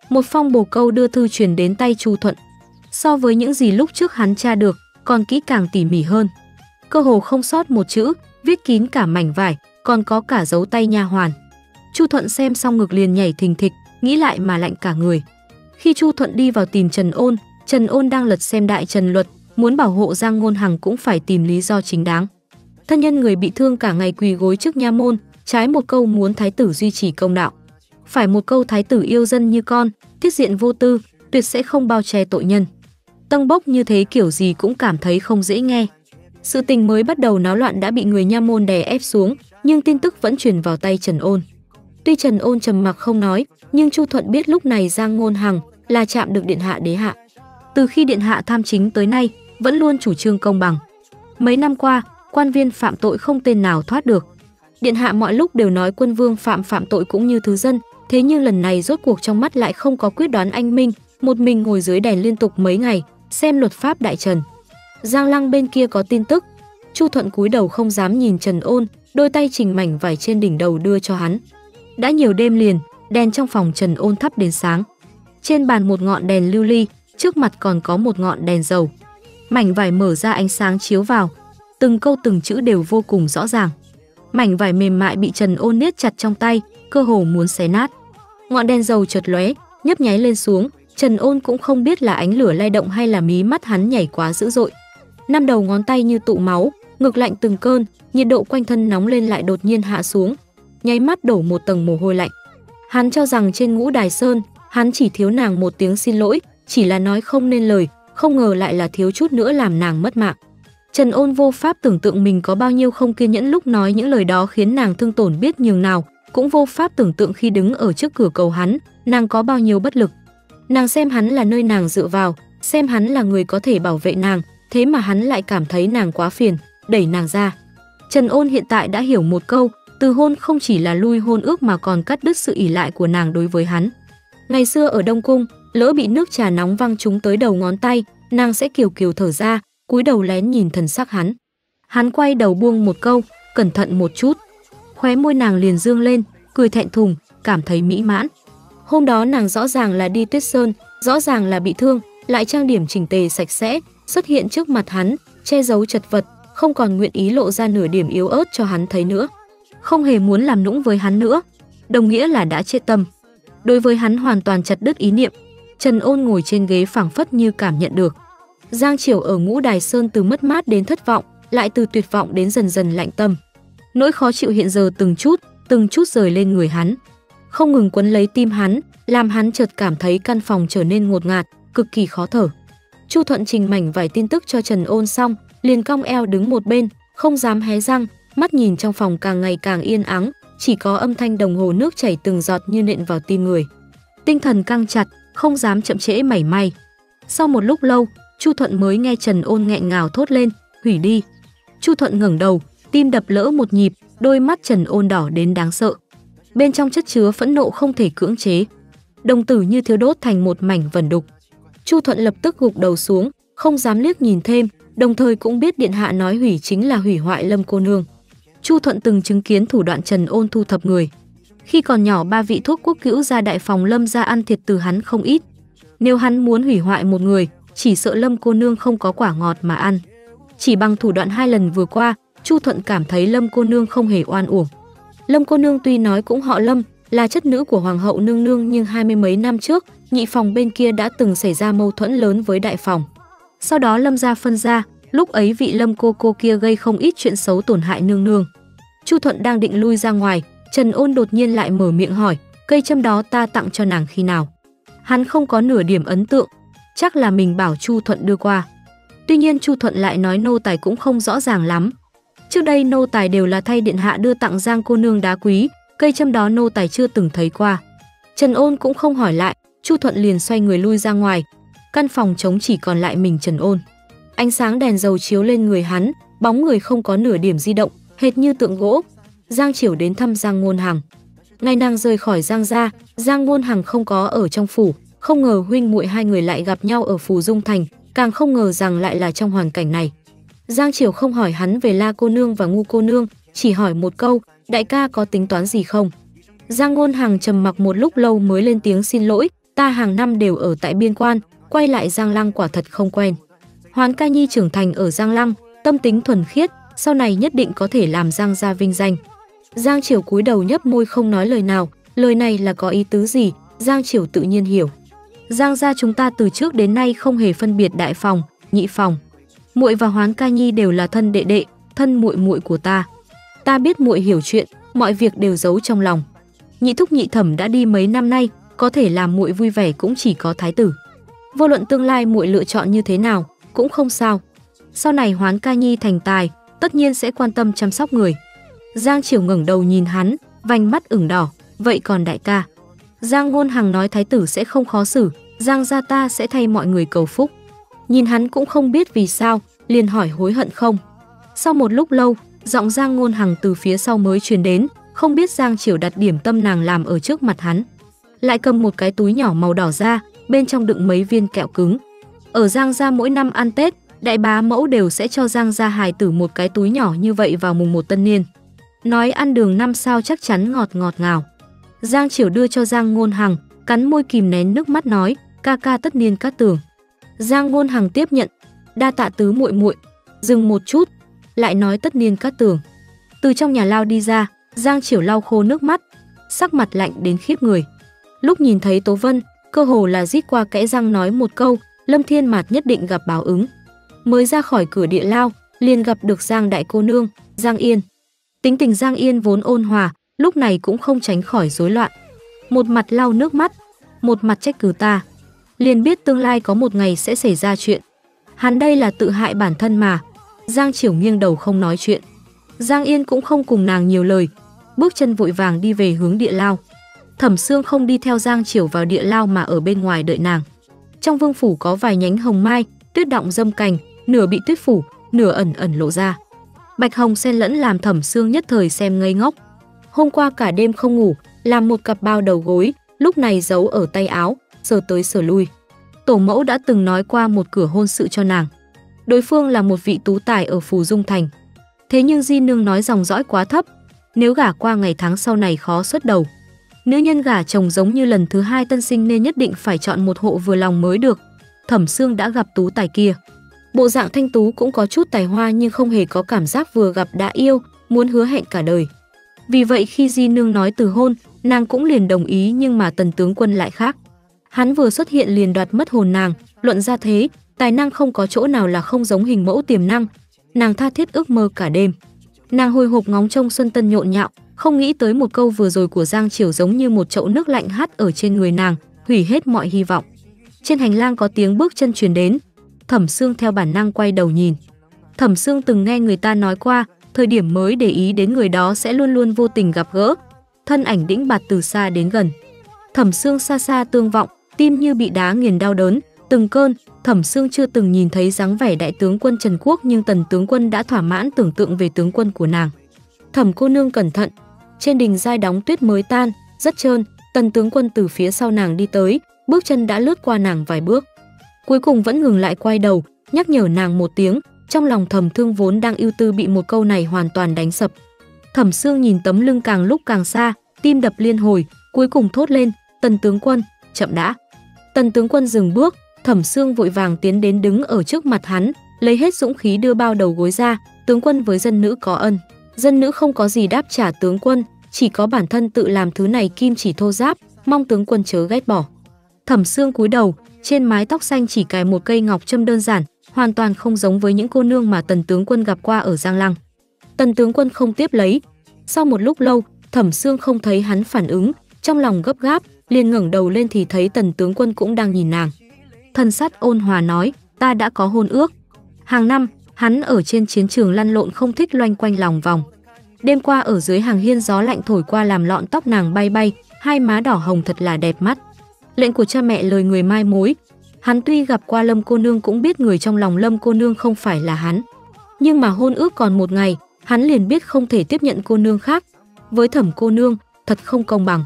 [SPEAKER 1] Một phong bồ câu đưa thư truyền đến tay Chu Thuận. So với những gì lúc trước hắn tra được, còn kỹ càng tỉ mỉ hơn. Cơ hồ không sót một chữ, viết kín cả mảnh vải, còn có cả dấu tay nha hoàn. Chu Thuận xem xong ngực liền nhảy thình thịch, nghĩ lại mà lạnh cả người. Khi Chu Thuận đi vào tìm Trần Ôn, Trần Ôn đang lật xem đại Trần luật, muốn bảo hộ Giang Ngôn Hằng cũng phải tìm lý do chính đáng. Thân nhân người bị thương cả ngày quỳ gối trước nha môn, trái một câu muốn thái tử duy trì công đạo, phải một câu thái tử yêu dân như con, tiết diện vô tư, tuyệt sẽ không bao che tội nhân. Tăng bốc như thế kiểu gì cũng cảm thấy không dễ nghe. Sự tình mới bắt đầu náo loạn đã bị người nha môn đè ép xuống, nhưng tin tức vẫn truyền vào tay Trần Ôn. Tuy Trần Ôn trầm mặc không nói, nhưng Chu Thuận biết lúc này Giang Ngôn Hằng là chạm được điện hạ đế hạ. Từ khi điện hạ tham chính tới nay, vẫn luôn chủ trương công bằng. Mấy năm qua, quan viên phạm tội không tên nào thoát được. Điện hạ mọi lúc đều nói quân vương phạm phạm tội cũng như thứ dân, thế nhưng lần này rốt cuộc trong mắt lại không có quyết đoán anh minh, một mình ngồi dưới đèn liên tục mấy ngày, xem luật pháp đại trần. Giang Lăng bên kia có tin tức, Chu Thuận cúi đầu không dám nhìn Trần Ôn, đôi tay trình mảnh vải trên đỉnh đầu đưa cho hắn. Đã nhiều đêm liền, đèn trong phòng Trần Ôn thắp đến sáng. Trên bàn một ngọn đèn lưu ly, trước mặt còn có một ngọn đèn dầu. Mảnh vải mở ra ánh sáng chiếu vào, từng câu từng chữ đều vô cùng rõ ràng. Mảnh vải mềm mại bị Trần Ôn niết chặt trong tay, cơ hồ muốn xé nát. Ngọn đèn dầu chợt lóe, nhấp nháy lên xuống, Trần Ôn cũng không biết là ánh lửa lay động hay là mí mắt hắn nhảy quá dữ dội. Năm đầu ngón tay như tụ máu, ngực lạnh từng cơn, nhiệt độ quanh thân nóng lên lại đột nhiên hạ xuống, nháy mắt đổ một tầng mồ hôi lạnh. Hắn cho rằng trên ngũ đài sơn, hắn chỉ thiếu nàng một tiếng xin lỗi, chỉ là nói không nên lời, không ngờ lại là thiếu chút nữa làm nàng mất mạng. Trần Ôn vô pháp tưởng tượng mình có bao nhiêu không kiên nhẫn lúc nói những lời đó khiến nàng thương tổn biết nhường nào, cũng vô pháp tưởng tượng khi đứng ở trước cửa cầu hắn, nàng có bao nhiêu bất lực. Nàng xem hắn là nơi nàng dựa vào, xem hắn là người có thể bảo vệ nàng, thế mà hắn lại cảm thấy nàng quá phiền, đẩy nàng ra. Trần Ôn hiện tại đã hiểu một câu, từ hôn không chỉ là lui hôn ước mà còn cắt đứt sự ỉ lại của nàng đối với hắn. Ngày xưa ở Đông Cung, lỡ bị nước trà nóng văng trúng tới đầu ngón tay, nàng sẽ kiều kiều thở ra, cúi đầu lén nhìn thần sắc hắn. Hắn quay đầu buông một câu, cẩn thận một chút. Khóe môi nàng liền dương lên, cười thẹn thùng, cảm thấy mỹ mãn. Hôm đó nàng rõ ràng là đi tuyết sơn, rõ ràng là bị thương, lại trang điểm chỉnh tề sạch sẽ, xuất hiện trước mặt hắn, che giấu chật vật, không còn nguyện ý lộ ra nửa điểm yếu ớt cho hắn thấy nữa. Không hề muốn làm nũng với hắn nữa, đồng nghĩa là đã chết tâm. Đối với hắn hoàn toàn chặt đứt ý niệm, Trần Ôn ngồi trên ghế phảng phất như cảm nhận được. Giang Triều ở ngũ đài sơn từ mất mát đến thất vọng, lại từ tuyệt vọng đến dần dần lạnh tâm. Nỗi khó chịu hiện giờ từng chút, từng chút rời lên người hắn. Không ngừng quấn lấy tim hắn, làm hắn chợt cảm thấy căn phòng trở nên ngột ngạt, cực kỳ khó thở. Chu Thuận trình mảnh vài tin tức cho Trần Ôn xong, liền cong eo đứng một bên, không dám hé răng, mắt nhìn trong phòng càng ngày càng yên ắng, chỉ có âm thanh đồng hồ nước chảy từng giọt như nện vào tim người. Tinh thần căng chặt, không dám chậm trễ mảy may. Sau một lúc lâu, Chu Thuận mới nghe Trần Ôn nghẹn ngào thốt lên, "Hủy đi." Chu Thuận ngẩng đầu, tim đập lỡ một nhịp, đôi mắt Trần Ôn đỏ đến đáng sợ. Bên trong chất chứa phẫn nộ không thể cưỡng chế, đồng tử như thiếu đốt thành một mảnh vẩn đục. Chu Thuận lập tức gục đầu xuống, không dám liếc nhìn thêm, đồng thời cũng biết điện hạ nói hủy chính là hủy hoại Lâm cô nương. Chu Thuận từng chứng kiến thủ đoạn Trần Ôn thu thập người. Khi còn nhỏ ba vị thuốc quốc cữu ra đại phòng Lâm ra ăn thiệt từ hắn không ít. Nếu hắn muốn hủy hoại một người, chỉ sợ Lâm cô nương không có quả ngọt mà ăn. Chỉ bằng thủ đoạn hai lần vừa qua, Chu Thuận cảm thấy Lâm cô nương không hề oan uổng. Lâm cô nương tuy nói cũng họ Lâm, là chất nữ của hoàng hậu nương nương nhưng hai mươi mấy năm trước, nhị phòng bên kia đã từng xảy ra mâu thuẫn lớn với đại phòng. Sau đó Lâm gia phân ra, lúc ấy vị Lâm cô cô kia gây không ít chuyện xấu tổn hại nương nương. Chu Thuận đang định lui ra ngoài, Trần Ôn đột nhiên lại mở miệng hỏi, cây châm đó ta tặng cho nàng khi nào? Hắn không có nửa điểm ấn tượng, chắc là mình bảo Chu Thuận đưa qua. Tuy nhiên Chu Thuận lại nói nô tài cũng không rõ ràng lắm. Trước đây nô tài đều là thay điện hạ đưa tặng Giang cô nương đá quý, cây châm đó nô tài chưa từng thấy qua. Trần Ôn cũng không hỏi lại, Chu Thuận liền xoay người lui ra ngoài. Căn phòng trống chỉ còn lại mình Trần Ôn. Ánh sáng đèn dầu chiếu lên người hắn, bóng người không có nửa điểm di động, hệt như tượng gỗ. Giang Triều đến thăm Giang Ngôn Hằng. Ngày nàng rời khỏi Giang gia, Giang Ngôn Hằng không có ở trong phủ, không ngờ huynh muội hai người lại gặp nhau ở phủ Dung Thành, càng không ngờ rằng lại là trong hoàn cảnh này. Giang Triều không hỏi hắn về La cô nương và Ngu cô nương, chỉ hỏi một câu, đại ca có tính toán gì không? Giang Ngôn Hằng trầm mặc một lúc lâu mới lên tiếng xin lỗi, ta hàng năm đều ở tại biên quan, quay lại Giang Lăng quả thật không quen. Hoán Ca Nhi trưởng thành ở Giang Lăng, tâm tính thuần khiết, sau này nhất định có thể làm Giang gia vinh danh. Giang Triều cúi đầu nhấp môi không nói lời nào, lời này là có ý tứ gì, Giang Triều tự nhiên hiểu. Giang gia chúng ta từ trước đến nay không hề phân biệt đại phòng, nhị phòng. Muội và Hoán Ca Nhi đều là thân đệ đệ, thân muội muội của ta. Ta biết muội hiểu chuyện, mọi việc đều giấu trong lòng. Nhị thúc nhị thẩm đã đi mấy năm nay, có thể làm muội vui vẻ cũng chỉ có thái tử. Vô luận tương lai muội lựa chọn như thế nào, cũng không sao. Sau này Hoán Ca Nhi thành tài, tất nhiên sẽ quan tâm chăm sóc người. Giang Triều ngẩng đầu nhìn hắn, vành mắt ửng đỏ, vậy còn đại ca? Giang Ngôn Hằng nói thái tử sẽ không khó xử, Giang gia ta sẽ thay mọi người cầu phúc. Nhìn hắn cũng không biết vì sao, liền hỏi hối hận không. Sau một lúc lâu, giọng Giang Ngôn Hằng từ phía sau mới truyền đến, không biết Giang Triều đặt điểm tâm nàng làm ở trước mặt hắn. Lại cầm một cái túi nhỏ màu đỏ ra, bên trong đựng mấy viên kẹo cứng. Ở Giang gia mỗi năm ăn Tết, đại bá mẫu đều sẽ cho Giang gia hài tử một cái túi nhỏ như vậy vào mùng một tân niên. Nói ăn đường năm sao chắc chắn ngọt ngọt ngào. Giang Triều đưa cho Giang Ngôn Hằng, cắn môi kìm nén nước mắt nói, ca ca tất niên cát tường. Giang Ngôn Hằng tiếp nhận, đa tạ tứ muội muội. Dừng một chút, lại nói tất niên cát tường. Từ trong nhà lao đi ra, Giang Triều lau khô nước mắt, sắc mặt lạnh đến khiếp người. Lúc nhìn thấy Tố Vân, cơ hồ là rít qua kẽ răng nói một câu, Lâm Thiên Mạt nhất định gặp báo ứng. Mới ra khỏi cửa địa lao, liền gặp được Giang đại cô nương, Giang Yên. Tính tình Giang Yên vốn ôn hòa, lúc này cũng không tránh khỏi rối loạn. Một mặt lau nước mắt, một mặt trách cứ ta. Liền biết tương lai có một ngày sẽ xảy ra chuyện. Hắn đây là tự hại bản thân mà. Giang Triểu nghiêng đầu không nói chuyện. Giang Yên cũng không cùng nàng nhiều lời, bước chân vội vàng đi về hướng địa lao. Thẩm Sương không đi theo Giang Triểu vào địa lao mà ở bên ngoài đợi nàng. Trong vương phủ có vài nhánh hồng mai, tuyết động dâm cành, nửa bị tuyết phủ, nửa ẩn ẩn lộ ra. Bạch hồng xen lẫn làm Thẩm Sương nhất thời xem ngây ngốc. Hôm qua cả đêm không ngủ, làm một cặp bao đầu gối, lúc này giấu ở tay áo, sờ tới sờ lui. Tổ mẫu đã từng nói qua một cửa hôn sự cho nàng. Đối phương là một vị tú tài ở Phù Dung Thành. Thế nhưng Di Nương nói dòng dõi quá thấp, nếu gả qua ngày tháng sau này khó xuất đầu. Nữ nhân gả chồng giống như lần thứ hai tân sinh nên nhất định phải chọn một hộ vừa lòng mới được. Thẩm Sương đã gặp tú tài kia. Bộ dạng thanh tú cũng có chút tài hoa nhưng không hề có cảm giác vừa gặp đã yêu, muốn hứa hẹn cả đời. Vì vậy khi Di Nương nói từ hôn, nàng cũng liền đồng ý nhưng mà tần tướng quân lại khác. Hắn vừa xuất hiện liền đoạt mất hồn nàng, luận ra thế, tài năng không có chỗ nào là không giống hình mẫu tiềm năng. Nàng tha thiết ước mơ cả đêm. Nàng hồi hộp ngóng trông Xuân Tân nhộn nhạo, không nghĩ tới một câu vừa rồi của Giang Triều giống như một chậu nước lạnh hắt ở trên người nàng, hủy hết mọi hy vọng. Trên hành lang có tiếng bước chân truyền đến, Thẩm Sương theo bản năng quay đầu nhìn. Thẩm Sương từng nghe người ta nói qua, thời điểm mới để ý đến người đó sẽ luôn luôn vô tình gặp gỡ. Thân ảnh đĩnh bạt từ xa đến gần. Thẩm Sương xa xa tương vọng, tim như bị đá nghiền đau đớn, từng cơn, Thẩm Sương chưa từng nhìn thấy dáng vẻ đại tướng quân Trần Quốc nhưng tần tướng quân đã thỏa mãn tưởng tượng về tướng quân của nàng. Thẩm cô nương cẩn thận, trên đỉnh dai đóng tuyết mới tan, rất trơn, tần tướng quân từ phía sau nàng đi tới, bước chân đã lướt qua nàng vài bước. Cuối cùng vẫn ngừng lại quay đầu, nhắc nhở nàng một tiếng, trong lòng thầm thương vốn đang ưu tư bị một câu này hoàn toàn đánh sập. Thẩm Sương nhìn tấm lưng càng lúc càng xa, tim đập liên hồi, cuối cùng thốt lên, "Tần tướng quân, chậm đã." Tần tướng quân dừng bước, Thẩm Sương vội vàng tiến đến đứng ở trước mặt hắn, lấy hết dũng khí đưa bao đầu gối ra, "Tướng quân với dân nữ có ân." Dân nữ không có gì đáp trả tướng quân, chỉ có bản thân tự làm thứ này kim chỉ thô giáp, mong tướng quân chớ ghét bỏ. Thẩm Sương cúi đầu, trên mái tóc xanh chỉ cài một cây ngọc châm đơn giản, hoàn toàn không giống với những cô nương mà tần tướng quân gặp qua ở Giang Lăng. Tần tướng quân không tiếp lấy. Sau một lúc lâu, Thẩm Sương không thấy hắn phản ứng, trong lòng gấp gáp, liền ngẩng đầu lên thì thấy tần tướng quân cũng đang nhìn nàng. Thần sát ôn hòa nói, ta đã có hôn ước. Hàng năm, hắn ở trên chiến trường lăn lộn không thích loanh quanh lòng vòng. Đêm qua ở dưới hàng hiên gió lạnh thổi qua làm lọn tóc nàng bay bay, hai má đỏ hồng thật là đẹp mắt. Lệnh của cha mẹ lời người mai mối, hắn tuy gặp qua Lâm cô nương cũng biết người trong lòng Lâm cô nương không phải là hắn. Nhưng mà hôn ước còn một ngày, hắn liền biết không thể tiếp nhận cô nương khác. Với thẩm cô nương, thật không công bằng.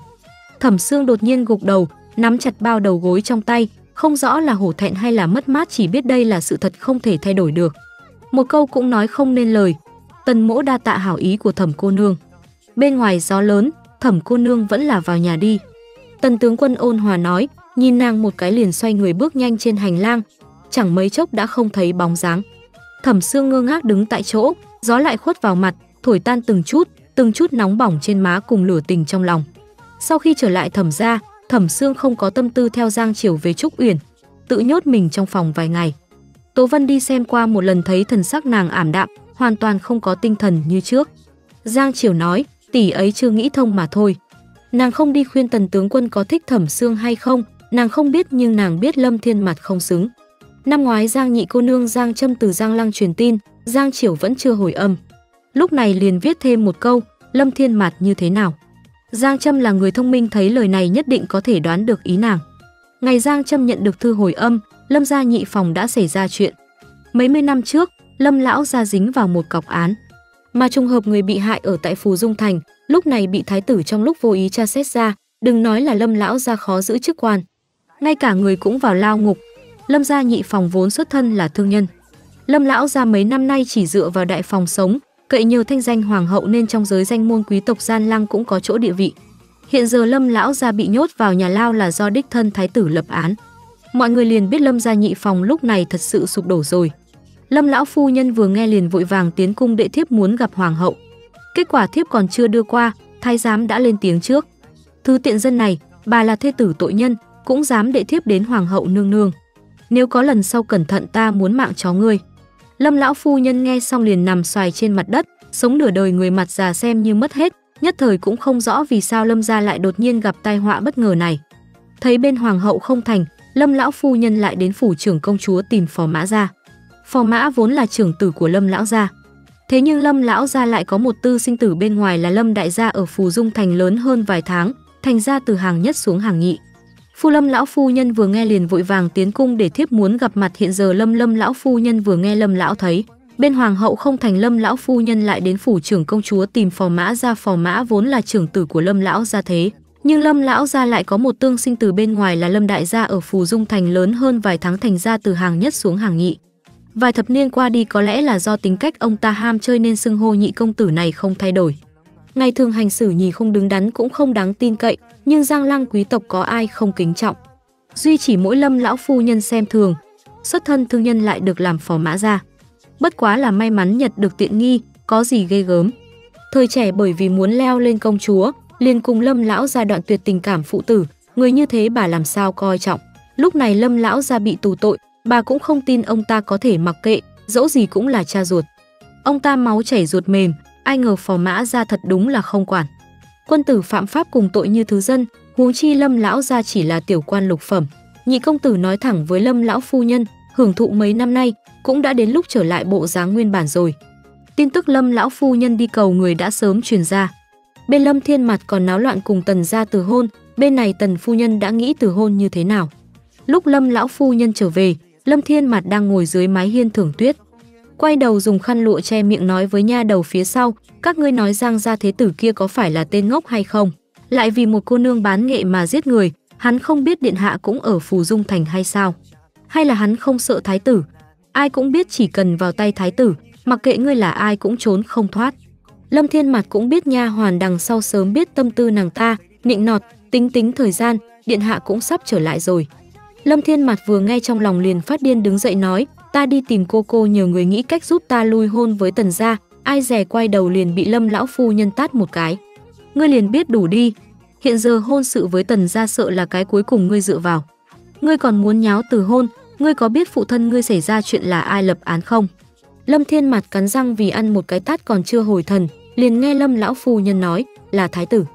[SPEAKER 1] Thẩm Sương đột nhiên gục đầu, nắm chặt bao đầu gối trong tay, không rõ là hổ thẹn hay là mất mát chỉ biết đây là sự thật không thể thay đổi được. Một câu cũng nói không nên lời. Tần mỗ đa tạ hảo ý của thẩm cô nương. Bên ngoài gió lớn, thẩm cô nương vẫn là vào nhà đi. Tần tướng quân ôn hòa nói, nhìn nàng một cái liền xoay người bước nhanh trên hành lang. chẳng mấy chốc đã không thấy bóng dáng. Thẩm Sương ngơ ngác đứng tại chỗ, gió lại khuất vào mặt, thổi tan từng chút, từng chút nóng bỏng trên má cùng lửa tình trong lòng. Sau khi trở lại thẩm gia, Thẩm Sương không có tâm tư theo Giang Triều về Trúc Uyển, tự nhốt mình trong phòng vài ngày. Tố Vân đi xem qua một lần thấy thần sắc nàng ảm đạm, hoàn toàn không có tinh thần như trước. Giang Triều nói, tỷ ấy chưa nghĩ thông mà thôi. Nàng không đi khuyên tần tướng quân có thích Thẩm xương hay không, nàng không biết nhưng nàng biết Lâm Thiên mặt không xứng. Năm ngoái Giang nhị cô nương Giang Trâm từ Giang Lăng truyền tin, Giang Triều vẫn chưa hồi âm. Lúc này liền viết thêm một câu, Lâm Thiên mặt như thế nào. Giang Trâm là người thông minh thấy lời này nhất định có thể đoán được ý nàng. Ngày Giang Trâm nhận được thư hồi âm, Lâm gia nhị phòng đã xảy ra chuyện. Mấy mươi năm trước, Lâm lão gia dính vào một cọc án. Mà trùng hợp người bị hại ở tại Phù Dung Thành, lúc này bị thái tử trong lúc vô ý tra xét ra, đừng nói là Lâm lão gia khó giữ chức quan. Ngay cả người cũng vào lao ngục. Lâm gia nhị phòng vốn xuất thân là thương nhân. Lâm lão gia mấy năm nay chỉ dựa vào đại phòng sống, cậy nhờ thanh danh hoàng hậu nên trong giới danh môn quý tộc gian lang cũng có chỗ địa vị. Hiện giờ Lâm lão gia bị nhốt vào nhà lao là do đích thân thái tử lập án. Mọi người liền biết Lâm gia nhị phòng lúc này thật sự sụp đổ rồi. Lâm lão phu nhân vừa nghe liền vội vàng tiến cung đệ thiếp muốn gặp hoàng hậu. Kết quả thiếp còn chưa đưa qua, thái giám đã lên tiếng trước. Thứ tiện dân này, bà là thê tử tội nhân, cũng dám đệ thiếp đến hoàng hậu nương nương. Nếu có lần sau cẩn thận ta muốn mạng chó ngươi. Lâm lão phu nhân nghe xong liền nằm xoài trên mặt đất, sống nửa đời người mặt già xem như mất hết, nhất thời cũng không rõ vì sao Lâm gia lại đột nhiên gặp tai họa bất ngờ này. Thấy bên hoàng hậu không thành, Lâm lão phu nhân lại đến phủ trưởng công chúa tìm Phò Mã gia. Phò Mã vốn là trưởng tử của Lâm lão gia. Thế nhưng Lâm lão gia lại có một tư sinh tử bên ngoài là Lâm đại gia ở Phù Dung thành lớn hơn vài tháng, thành ra từ hàng nhất xuống hàng nhị. Phu Lâm lão phu nhân vừa nghe liền vội vàng tiến cung để thiếp muốn gặp mặt hiện giờ Lâm Lâm lão phu nhân vừa nghe Lâm lão thấy, bên hoàng hậu không thành Lâm lão phu nhân lại đến phủ trưởng công chúa tìm Phò Mã ra Phò Mã vốn là trưởng tử của Lâm lão gia thế, nhưng Lâm lão gia lại có một tương sinh từ bên ngoài là Lâm đại gia ở Phù Dung thành lớn hơn vài tháng thành ra từ hàng nhất xuống hàng nhị. Vài thập niên qua đi có lẽ là do tính cách ông ta ham chơi nên xưng hô nhị công tử này không thay đổi. Ngày thường hành xử nhì không đứng đắn cũng không đáng tin cậy, nhưng Giang Lăng quý tộc có ai không kính trọng. Duy chỉ mỗi lâm lão phu nhân xem thường, xuất thân thương nhân lại được làm phò mã ra. Bất quá là may mắn nhật được tiện nghi, có gì ghê gớm. Thời trẻ bởi vì muốn leo lên công chúa, liền cùng lâm lão gia đoạn tuyệt tình cảm phụ tử, người như thế bà làm sao coi trọng. Lúc này lâm lão gia bị tù tội, bà cũng không tin ông ta có thể mặc kệ, dẫu gì cũng là cha ruột. Ông ta máu chảy ruột mềm, ai ngờ phò mã ra thật đúng là không quản. Quân tử phạm pháp cùng tội như thứ dân, huống chi lâm lão gia chỉ là tiểu quan lục phẩm. Nhị công tử nói thẳng với lâm lão phu nhân, hưởng thụ mấy năm nay, cũng đã đến lúc trở lại bộ dáng nguyên bản rồi. Tin tức lâm lão phu nhân đi cầu người đã sớm truyền ra. Bên lâm thiên mặt còn náo loạn cùng tần gia từ hôn, bên này tần phu nhân đã nghĩ từ hôn như thế nào. Lúc lâm lão phu nhân trở về, lâm thiên mặt đang ngồi dưới mái hiên thưởng tuyết quay đầu dùng khăn lụa che miệng nói với nha đầu phía sau, các ngươi nói Giang gia thế tử kia có phải là tên ngốc hay không? Lại vì một cô nương bán nghệ mà giết người, hắn không biết điện hạ cũng ở Phù Dung Thành hay sao? Hay là hắn không sợ thái tử? Ai cũng biết chỉ cần vào tay thái tử, mặc kệ ngươi là ai cũng trốn không thoát. Lâm Thiên Mặt cũng biết nha hoàn đằng sau sớm biết tâm tư nàng ta, nịnh nọt, tính tính thời gian, điện hạ cũng sắp trở lại rồi. Lâm Thiên Mặt vừa nghe trong lòng liền phát điên đứng dậy nói, ta đi tìm cô cô nhờ người nghĩ cách giúp ta lui hôn với tần gia, ai dè quay đầu liền bị lâm lão phu nhân tát một cái. Ngươi liền biết đủ đi, hiện giờ hôn sự với tần gia sợ là cái cuối cùng ngươi dựa vào. Ngươi còn muốn nháo từ hôn, ngươi có biết phụ thân ngươi xảy ra chuyện là ai lập án không? Lâm Thiên mặt cắn răng vì ăn một cái tát còn chưa hồi thần, liền nghe Lâm lão phu nhân nói, là thái tử.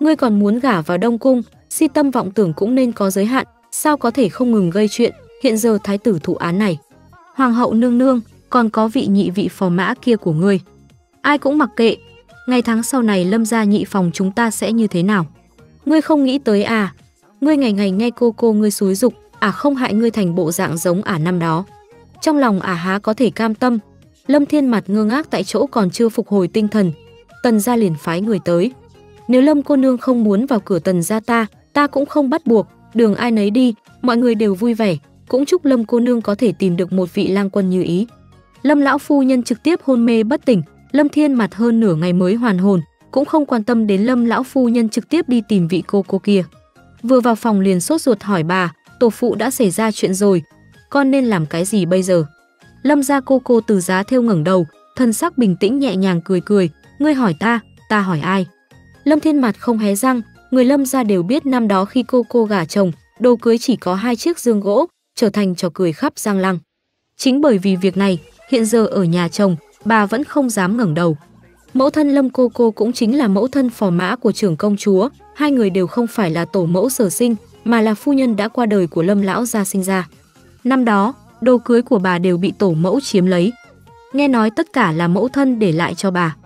[SPEAKER 1] Ngươi còn muốn gả vào Đông cung, si tâm vọng tưởng cũng nên có giới hạn, sao có thể không ngừng gây chuyện, hiện giờ thái tử thụ án này, Hoàng hậu nương nương, còn có vị nhị vị phò mã kia của ngươi. Ai cũng mặc kệ, ngày tháng sau này lâm gia nhị phòng chúng ta sẽ như thế nào. Ngươi không nghĩ tới à, ngươi ngày ngày nghe cô cô ngươi xúi dục, à không hại ngươi thành bộ dạng giống ả à năm đó. Trong lòng ả à há có thể cam tâm, Lâm Thiên mặt ngơ ngác tại chỗ còn chưa phục hồi tinh thần. Tần gia liền phái người tới. Nếu Lâm cô nương không muốn vào cửa tần gia ta, ta cũng không bắt buộc, đường ai nấy đi, mọi người đều vui vẻ, cũng chúc Lâm cô nương có thể tìm được một vị lang quân như ý. Lâm lão phu nhân trực tiếp hôn mê bất tỉnh, Lâm Thiên mặt hơn nửa ngày mới hoàn hồn, cũng không quan tâm đến Lâm lão phu nhân trực tiếp đi tìm vị cô cô kia. Vừa vào phòng liền sốt ruột hỏi bà, tổ phụ đã xảy ra chuyện rồi. con nên làm cái gì bây giờ? Lâm gia cô cô từ giá theo ngẩng đầu, thân sắc bình tĩnh nhẹ nhàng cười cười, ngươi hỏi ta, ta hỏi ai? Lâm Thiên Mặt không hé răng, người Lâm gia đều biết năm đó khi cô cô gả chồng, đồ cưới chỉ có hai chiếc dương gỗ, trở thành trò cười khắp Giang Lăng. Chính bởi vì việc này, hiện giờ ở nhà chồng, bà vẫn không dám ngẩng đầu. Mẫu thân Lâm cô cô cũng chính là mẫu thân phò mã của trưởng công chúa, hai người đều không phải là tổ mẫu sở sinh, mà là phu nhân đã qua đời của Lâm lão gia sinh ra. Năm đó, đồ cưới của bà đều bị tổ mẫu chiếm lấy. Nghe nói tất cả là mẫu thân để lại cho bà.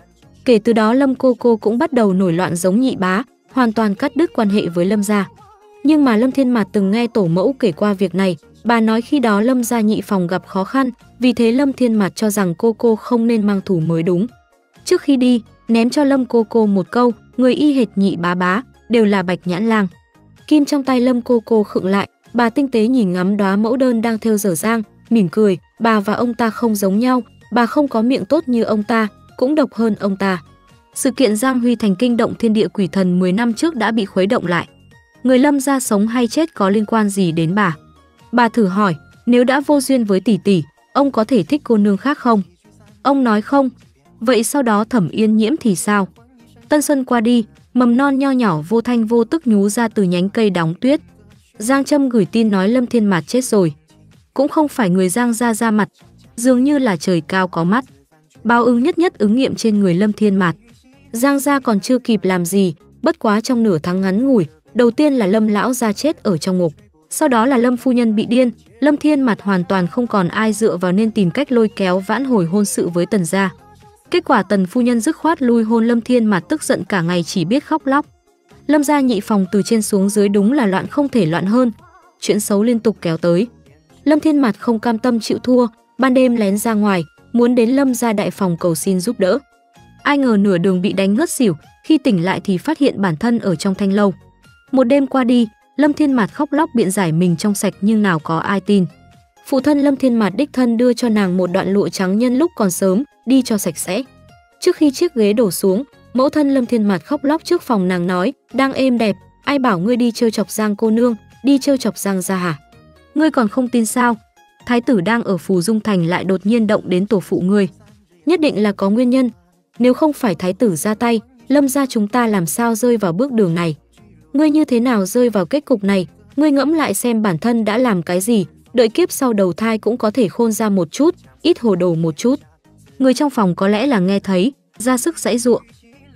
[SPEAKER 1] Kể từ đó Lâm cô cô cũng bắt đầu nổi loạn giống nhị bá, hoàn toàn cắt đứt quan hệ với Lâm gia. Nhưng mà Lâm Thiên Mạt từng nghe tổ mẫu kể qua việc này, bà nói khi đó Lâm gia nhị phòng gặp khó khăn, vì thế Lâm Thiên Mạt cho rằng cô cô không nên mang thủ mới đúng. Trước khi đi, ném cho Lâm cô cô một câu, người y hệt nhị bá bá, đều là bạch nhãn lang. Kim trong tay Lâm cô cô khựng lại, bà tinh tế nhìn ngắm đóa mẫu đơn đang theo dở dang, mỉm cười, bà và ông ta không giống nhau, bà không có miệng tốt như ông ta, cũng độc hơn ông ta. Sự kiện Giang Huy thành kinh động thiên địa quỷ thần 10 năm trước đã bị khuấy động lại. Người Lâm gia sống hay chết có liên quan gì đến bà? Bà thử hỏi, nếu đã vô duyên với tỷ tỷ, ông có thể thích cô nương khác không? Ông nói không. Vậy sau đó Thẩm Yên Nhiễm thì sao? Tân xuân qua đi, mầm non nho nhỏ vô thanh vô tức nhú ra từ nhánh cây đóng tuyết. Giang Trâm gửi tin nói Lâm Thiên Mạt chết rồi. Cũng không phải người Giang ra ra mặt, dường như là trời cao có mắt. bao ứng nhất nhất ứng nghiệm trên người Lâm Thiên Mạt. Giang gia còn chưa kịp làm gì, bất quá trong nửa tháng ngắn ngủi, đầu tiên là Lâm lão gia chết ở trong ngục, sau đó là Lâm phu nhân bị điên, Lâm Thiên Mạt hoàn toàn không còn ai dựa vào nên tìm cách lôi kéo vãn hồi hôn sự với Tần gia. Kết quả Tần phu nhân dứt khoát lui hôn Lâm Thiên mà tức giận cả ngày chỉ biết khóc lóc. Lâm gia nhị phòng từ trên xuống dưới đúng là loạn không thể loạn hơn, chuyện xấu liên tục kéo tới. Lâm Thiên Mạt không cam tâm chịu thua, ban đêm lén ra ngoài, muốn đến Lâm gia đại phòng cầu xin giúp đỡ. Ai ngờ nửa đường bị đánh ngất xỉu, khi tỉnh lại thì phát hiện bản thân ở trong thanh lâu. Một đêm qua đi, Lâm Thiên Mạt khóc lóc biện giải mình trong sạch nhưng nào có ai tin. Phụ thân Lâm Thiên Mạt đích thân đưa cho nàng một đoạn lụa trắng nhân lúc còn sớm, đi cho sạch sẽ. Trước khi chiếc ghế đổ xuống, mẫu thân Lâm Thiên Mạt khóc lóc trước phòng nàng nói, đang êm đẹp, ai bảo ngươi đi chơi chọc Giang cô nương, đi chơi chọc Giang ra hả? Ngươi còn không tin sao? Thái tử đang ở Phù Dung Thành lại đột nhiên động đến tổ phụ ngươi. Nhất định là có nguyên nhân. Nếu không phải thái tử ra tay, Lâm gia chúng ta làm sao rơi vào bước đường này? Ngươi như thế nào rơi vào kết cục này? Ngươi ngẫm lại xem bản thân đã làm cái gì, đợi kiếp sau đầu thai cũng có thể khôn ra một chút, ít hồ đồ một chút. Người trong phòng có lẽ là nghe thấy, ra sức giãy giụa.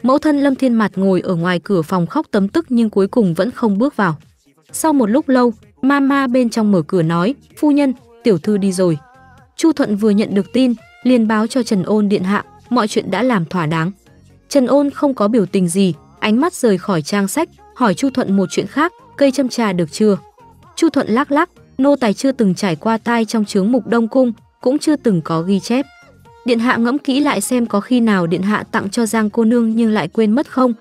[SPEAKER 1] Mẫu thân Lâm Thiên Mạt ngồi ở ngoài cửa phòng khóc tấm tức nhưng cuối cùng vẫn không bước vào. Sau một lúc lâu, mama bên trong mở cửa nói, phu nhân, tiểu thư đi rồi. Chu Thuận vừa nhận được tin, liền báo cho Trần Ôn điện hạ, mọi chuyện đã làm thỏa đáng. Trần Ôn không có biểu tình gì, ánh mắt rời khỏi trang sách, hỏi Chu Thuận một chuyện khác, cây châm trà được chưa? Chu Thuận lắc lắc, nô tài chưa từng trải qua tai trong chướng mục Đông cung, cũng chưa từng có ghi chép. Điện hạ ngẫm kỹ lại xem có khi nào điện hạ tặng cho Giang cô nương nhưng lại quên mất không?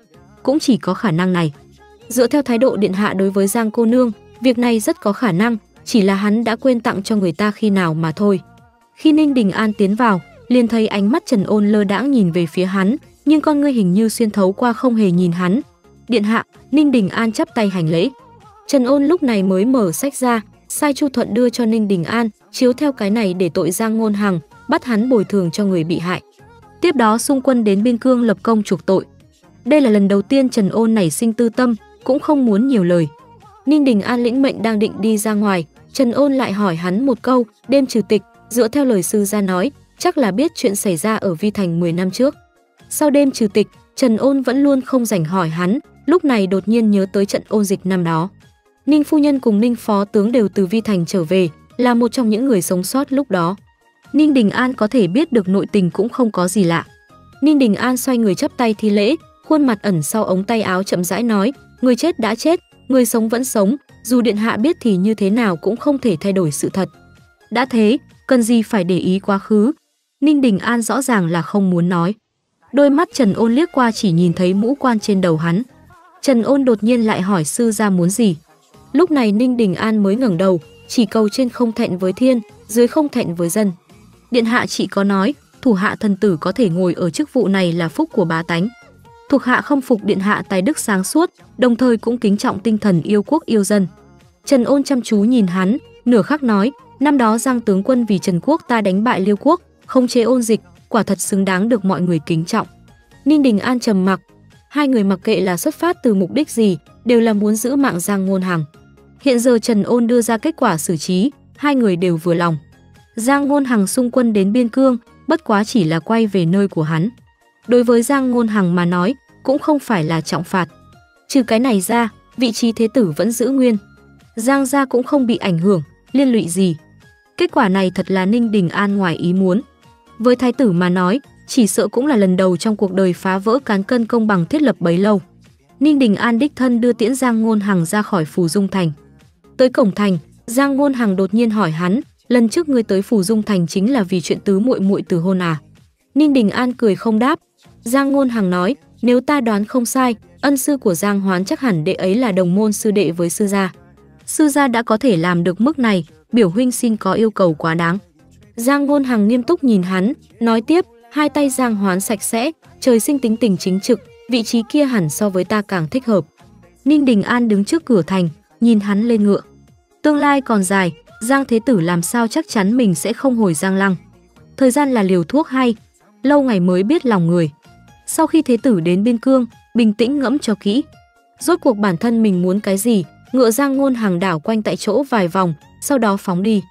[SPEAKER 1] Cũng chỉ có khả năng này. Dựa theo thái độ điện hạ đối với Giang cô nương, việc này rất có khả năng, chỉ là hắn đã quên tặng cho người ta khi nào mà thôi. Khi Ninh Đình An tiến vào, liền thấy ánh mắt Trần Ôn lơ đãng nhìn về phía hắn, nhưng con ngươi hình như xuyên thấu qua không hề nhìn hắn. Điện hạ, Ninh Đình An chắp tay hành lễ. Trần Ôn lúc này mới mở sách ra, sai Chu Thuận đưa cho Ninh Đình An, chiếu theo cái này để tội Giang Ngôn Hằng, bắt hắn bồi thường cho người bị hại. Tiếp đó xung quân đến biên cương lập công chuộc tội. Đây là lần đầu tiên Trần Ôn nảy sinh tư tâm, cũng không muốn nhiều lời. Ninh Đình An lĩnh mệnh đang định đi ra ngoài, Trần Ôn lại hỏi hắn một câu, đêm trừ tịch, dựa theo lời sư gia nói, chắc là biết chuyện xảy ra ở Vi Thành 10 năm trước. Sau đêm trừ tịch, Trần Ôn vẫn luôn không rảnh hỏi hắn, lúc này đột nhiên nhớ tới trận ôn dịch năm đó. Ninh phu nhân cùng Ninh phó tướng đều từ Vi Thành trở về, là một trong những người sống sót lúc đó. Ninh Đình An có thể biết được nội tình cũng không có gì lạ. Ninh Đình An xoay người chấp tay thi lễ, khuôn mặt ẩn sau ống tay áo chậm rãi nói, người chết đã chết, người sống vẫn sống, dù điện hạ biết thì như thế nào cũng không thể thay đổi sự thật. Đã thế, cần gì phải để ý quá khứ. Ninh Đình An rõ ràng là không muốn nói. Đôi mắt Trần Ôn liếc qua chỉ nhìn thấy mũ quan trên đầu hắn. Trần Ôn đột nhiên lại hỏi sư gia muốn gì. Lúc này Ninh Đình An mới ngẩng đầu, chỉ cầu trên không thẹn với thiên, dưới không thẹn với dân. Điện hạ chỉ có nói, thủ hạ thần tử có thể ngồi ở chức vụ này là phúc của bá tánh. Thuộc hạ không phục điện hạ tài đức sáng suốt, đồng thời cũng kính trọng tinh thần yêu quốc yêu dân. Trần Ôn chăm chú nhìn hắn, nửa khắc nói, Năm đó Giang tướng quân vì Trần Quốc ta đánh bại Liêu Quốc, không chế ôn dịch, quả thật xứng đáng được mọi người kính trọng. Ninh Đình An trầm mặc, hai người mặc kệ là xuất phát từ mục đích gì, đều là muốn giữ mạng Giang Ngôn Hằng. Hiện giờ Trần Ôn đưa ra kết quả xử trí, hai người đều vừa lòng. Giang Ngôn Hằng xung quân đến biên cương, bất quá chỉ là quay về nơi của hắn. Đối với Giang Ngôn Hằng mà nói, cũng không phải là trọng phạt. Trừ cái này ra, vị trí thế tử vẫn giữ nguyên. Giang gia cũng không bị ảnh hưởng, liên lụy gì. Kết quả này thật là Ninh Đình An ngoài ý muốn. Với thái tử mà nói, chỉ sợ cũng là lần đầu trong cuộc đời phá vỡ cán cân công bằng thiết lập bấy lâu. Ninh Đình An đích thân đưa tiễn Giang Ngôn Hằng ra khỏi Phù Dung Thành. Tới cổng thành, Giang Ngôn Hằng đột nhiên hỏi hắn, lần trước ngươi tới phủ Dung Thành chính là vì chuyện tứ muội muội từ hôn à? Ninh Đình An cười không đáp. Giang Ngôn Hằng nói, nếu ta đoán không sai, ân sư của Giang Hoán chắc hẳn đệ ấy là đồng môn sư đệ với sư gia. Sư gia đã có thể làm được mức này, biểu huynh xin có yêu cầu quá đáng. Giang Ngôn Hằng nghiêm túc nhìn hắn, nói tiếp, hai tay Giang Hoán sạch sẽ, trời sinh tính tình chính trực, vị trí kia hẳn so với ta càng thích hợp. Ninh Đình An đứng trước cửa thành, nhìn hắn lên ngựa. Tương lai còn dài, Giang Thế Tử làm sao chắc chắn mình sẽ không hồi Giang Lăng. Thời gian là liều thuốc hay, lâu ngày mới biết lòng người. Sau khi Thế Tử đến biên cương, bình tĩnh ngẫm cho kỹ. Rốt cuộc bản thân mình muốn cái gì, ngựa Giang Ngôn hàng đảo quanh tại chỗ vài vòng, sau đó phóng đi.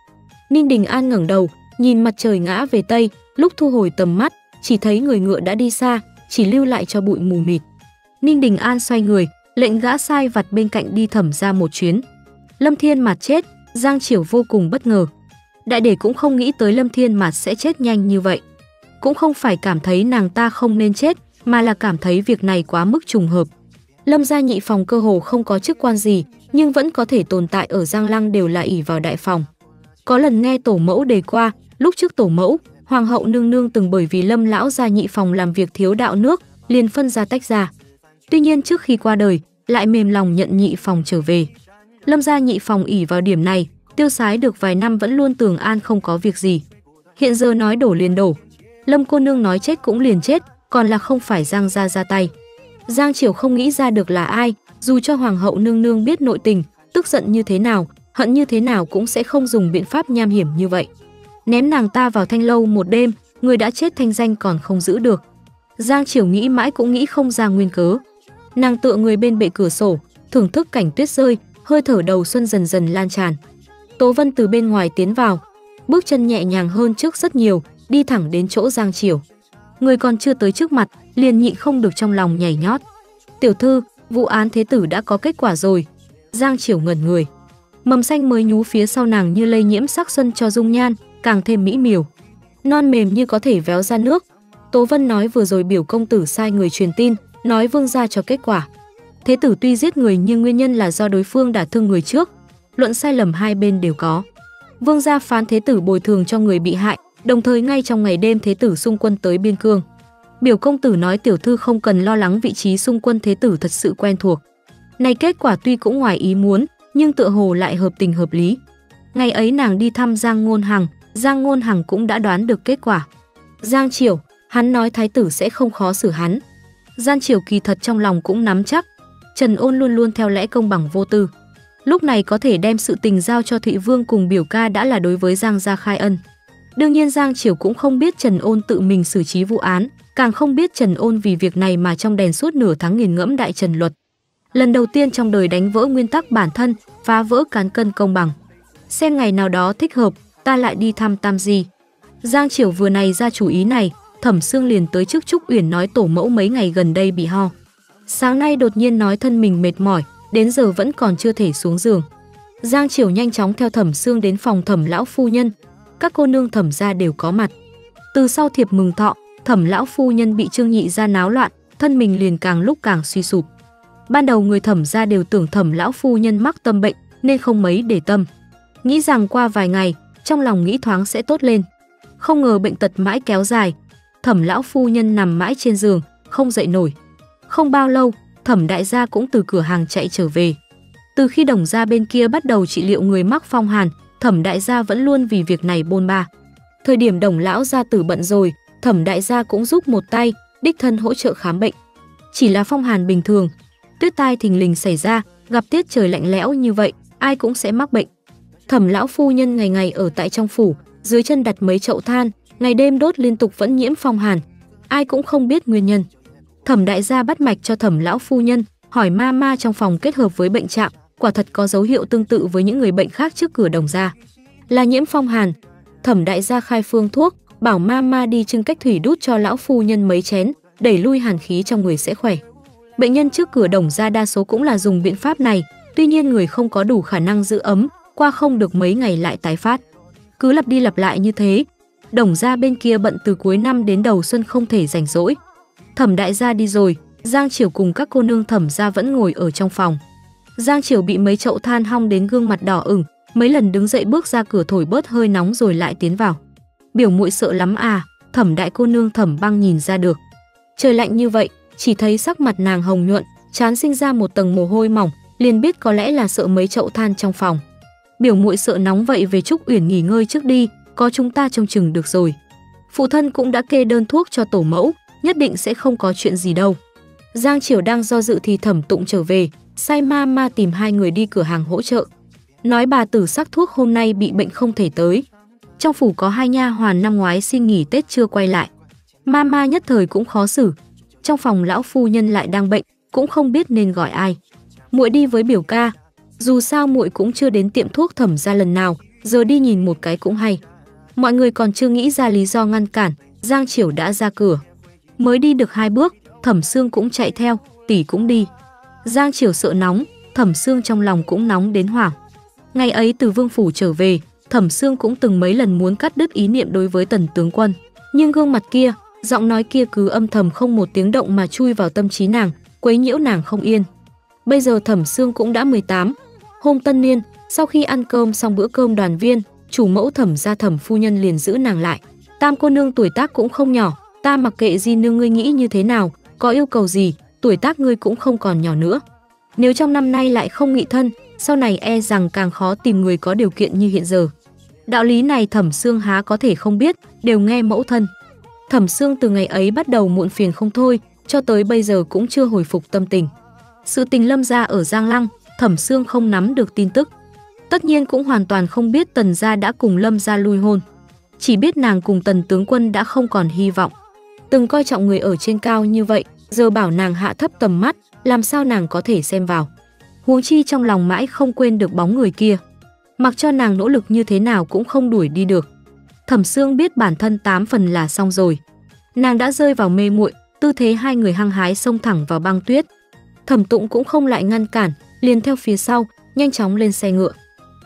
[SPEAKER 1] Ninh Đình An ngẩng đầu, nhìn mặt trời ngã về tây, lúc thu hồi tầm mắt, chỉ thấy người ngựa đã đi xa, chỉ lưu lại cho bụi mù mịt. Ninh Đình An xoay người, lệnh gã sai vặt bên cạnh đi thẩm ra một chuyến. Lâm Thiên Mạt chết, Giang Triều vô cùng bất ngờ. Đại đệ cũng không nghĩ tới Lâm Thiên Mạt sẽ chết nhanh như vậy. Cũng không phải cảm thấy nàng ta không nên chết, mà là cảm thấy việc này quá mức trùng hợp. Lâm gia nhị phòng cơ hồ không có chức quan gì, nhưng vẫn có thể tồn tại ở Giang Lăng đều là ỷ vào đại phòng. Có lần nghe tổ mẫu đề qua, lúc trước tổ mẫu, hoàng hậu nương nương từng bởi vì Lâm lão gia nhị phòng làm việc thiếu đạo nước, liền phân ra tách ra. Tuy nhiên trước khi qua đời, lại mềm lòng nhận nhị phòng trở về. Lâm gia nhị phòng ỉ vào điểm này, tiêu sái được vài năm vẫn luôn tường an không có việc gì. Hiện giờ nói đổ liền đổ. Lâm cô nương nói chết cũng liền chết, còn là không phải Giang gia ra tay. Giang Triều không nghĩ ra được là ai, dù cho hoàng hậu nương nương biết nội tình, tức giận như thế nào, hận như thế nào cũng sẽ không dùng biện pháp nham hiểm như vậy. Ném nàng ta vào thanh lâu một đêm, người đã chết thanh danh còn không giữ được. Giang Triều nghĩ mãi cũng nghĩ không ra nguyên cớ. Nàng tựa người bên bệ cửa sổ, thưởng thức cảnh tuyết rơi, hơi thở đầu xuân dần dần lan tràn. Tố Vân từ bên ngoài tiến vào, bước chân nhẹ nhàng hơn trước rất nhiều, đi thẳng đến chỗ Giang Triều. Người còn chưa tới trước mặt, liền nhịn không được trong lòng nhảy nhót. Tiểu thư, vụ án thế tử đã có kết quả rồi. Giang Triều ngẩn người. Mầm xanh mới nhú phía sau nàng như lây nhiễm sắc xuân cho dung nhan, càng thêm mỹ miều. Non mềm như có thể véo ra nước. Tố Vân nói vừa rồi biểu công tử sai người truyền tin, nói vương gia cho kết quả. Thế tử tuy giết người nhưng nguyên nhân là do đối phương đã thương người trước. Luận sai lầm hai bên đều có. Vương gia phán thế tử bồi thường cho người bị hại, đồng thời ngay trong ngày đêm thế tử xung quân tới biên cương. Biểu công tử nói tiểu thư không cần lo lắng vị trí xung quân thế tử thật sự quen thuộc. Này kết quả tuy cũng ngoài ý muốn, nhưng tựa hồ lại hợp tình hợp lý. Ngày ấy nàng đi thăm Giang Ngôn Hằng, Giang Ngôn Hằng cũng đã đoán được kết quả. Giang Triều, hắn nói thái tử sẽ không khó xử hắn. Giang Triều kỳ thật trong lòng cũng nắm chắc, Trần Ôn luôn luôn theo lẽ công bằng vô tư. Lúc này có thể đem sự tình giao cho Thụy Vương cùng biểu ca đã là đối với Giang gia khai ân. Đương nhiên Giang Triều cũng không biết Trần Ôn tự mình xử trí vụ án, càng không biết Trần Ôn vì việc này mà trong đèn suốt nửa tháng nghiền ngẫm đại trần luật. Lần đầu tiên trong đời đánh vỡ nguyên tắc bản thân, phá vỡ cán cân công bằng. Xem ngày nào đó thích hợp, ta lại đi thăm Tam Di. Giang Triều vừa này ra chủ ý này, Thẩm Sương liền tới trước Trúc Uyển nói tổ mẫu mấy ngày gần đây bị ho. Sáng nay đột nhiên nói thân mình mệt mỏi, đến giờ vẫn còn chưa thể xuống giường. Giang Triều nhanh chóng theo Thẩm Sương đến phòng Thẩm lão phu nhân. Các cô nương Thẩm gia đều có mặt. Từ sau thiệp mừng thọ, Thẩm lão phu nhân bị Trương Nhị gia náo loạn, thân mình liền càng lúc càng suy sụp. Ban đầu người Thẩm gia đều tưởng Thẩm lão phu nhân mắc tâm bệnh nên không mấy để tâm. Nghĩ rằng qua vài ngày, trong lòng nghĩ thoáng sẽ tốt lên. Không ngờ bệnh tật mãi kéo dài, Thẩm lão phu nhân nằm mãi trên giường, không dậy nổi. Không bao lâu, thẩm đại gia cũng từ cửa hàng chạy trở về. Từ khi đồng gia bên kia bắt đầu trị liệu người mắc phong hàn, thẩm đại gia vẫn luôn vì việc này bôn ba. Thời điểm đồng lão gia tử bận rồi, thẩm đại gia cũng giúp một tay, đích thân hỗ trợ khám bệnh. Chỉ là phong hàn bình thường, tuyết tai thình lình xảy ra, gặp tiết trời lạnh lẽo như vậy, ai cũng sẽ mắc bệnh. Thẩm lão phu nhân ngày ngày ở tại trong phủ, dưới chân đặt mấy chậu than, ngày đêm đốt liên tục vẫn nhiễm phong hàn. Ai cũng không biết nguyên nhân. Thẩm đại gia bắt mạch cho thẩm lão phu nhân, hỏi ma ma trong phòng kết hợp với bệnh trạng, quả thật có dấu hiệu tương tự với những người bệnh khác trước cửa đồng gia. Là nhiễm phong hàn. Thẩm đại gia khai phương thuốc, bảo ma ma đi trưng cách thủy đút cho lão phu nhân mấy chén, đẩy lui hàn khí trong người sẽ khỏe. Bệnh nhân trước cửa đồng gia đa số cũng là dùng biện pháp này, tuy nhiên người không có đủ khả năng giữ ấm, qua không được mấy ngày lại tái phát. Cứ lặp đi lặp lại như thế, đồng gia bên kia bận từ cuối năm đến đầu xuân không thể rảnh rỗi. Thẩm đại gia đi rồi, Giang Triều cùng các cô nương thẩm gia vẫn ngồi ở trong phòng. Giang Triều bị mấy chậu than hong đến gương mặt đỏ ửng, mấy lần đứng dậy bước ra cửa thổi bớt hơi nóng rồi lại tiến vào. Biểu muội sợ lắm à, thẩm đại cô nương thẩm băng nhìn ra được. Trời lạnh như vậy, chỉ thấy sắc mặt nàng hồng nhuận, chán sinh ra một tầng mồ hôi mỏng, liền biết có lẽ là sợ mấy chậu than trong phòng. Biểu muội sợ nóng vậy về Trúc Uyển nghỉ ngơi trước đi, có chúng ta trông chừng được rồi. Phụ thân cũng đã kê đơn thuốc cho tổ mẫu, nhất định sẽ không có chuyện gì đâu. Giang Triều đang do dự thì Thẩm Tụng trở về, sai ma ma tìm hai người đi cửa hàng hỗ trợ. Nói bà tử sắc thuốc hôm nay bị bệnh không thể tới. Trong phủ có hai nha hoàn năm ngoái xin nghỉ Tết chưa quay lại. Ma ma nhất thời cũng khó xử. Trong phòng lão phu nhân lại đang bệnh, cũng không biết nên gọi ai. Muội đi với biểu ca, dù sao muội cũng chưa đến tiệm thuốc thẩm ra lần nào, giờ đi nhìn một cái cũng hay. Mọi người còn chưa nghĩ ra lý do ngăn cản, Giang Triều đã ra cửa. Mới đi được hai bước, Thẩm Sương cũng chạy theo, tỷ cũng đi. Giang Triều sợ nóng, Thẩm Sương trong lòng cũng nóng đến hoảng. Ngày ấy từ Vương phủ trở về, Thẩm Sương cũng từng mấy lần muốn cắt đứt ý niệm đối với Tần tướng quân, nhưng gương mặt kia, giọng nói kia cứ âm thầm không một tiếng động mà chui vào tâm trí nàng, quấy nhiễu nàng không yên. Bây giờ Thẩm Sương cũng đã 18, hôm tân niên, sau khi ăn cơm xong bữa cơm đoàn viên, chủ mẫu Thẩm gia Thẩm phu nhân liền giữ nàng lại. Tam cô nương tuổi tác cũng không nhỏ, ta mặc kệ di nương ngươi nghĩ như thế nào, có yêu cầu gì, tuổi tác ngươi cũng không còn nhỏ nữa. Nếu trong năm nay lại không nghị thân, sau này e rằng càng khó tìm người có điều kiện như hiện giờ. Đạo lý này Thẩm Sương há có thể không biết, đều nghe mẫu thân. Thẩm Sương từ ngày ấy bắt đầu muộn phiền không thôi, cho tới bây giờ cũng chưa hồi phục tâm tình. Sự tình lâm gia ở Giang Lăng, Thẩm Sương không nắm được tin tức. Tất nhiên cũng hoàn toàn không biết Tần gia đã cùng Lâm gia lui hôn. Chỉ biết nàng cùng Tần tướng quân đã không còn hy vọng. Từng coi trọng người ở trên cao như vậy, giờ bảo nàng hạ thấp tầm mắt, làm sao nàng có thể xem vào. Huống chi trong lòng mãi không quên được bóng người kia. Mặc cho nàng nỗ lực như thế nào cũng không đuổi đi được. Thẩm Sương biết bản thân tám phần là xong rồi. Nàng đã rơi vào mê muội, tư thế hai người hăng hái xông thẳng vào băng tuyết. Thẩm Tụng cũng không lại ngăn cản, liền theo phía sau, nhanh chóng lên xe ngựa.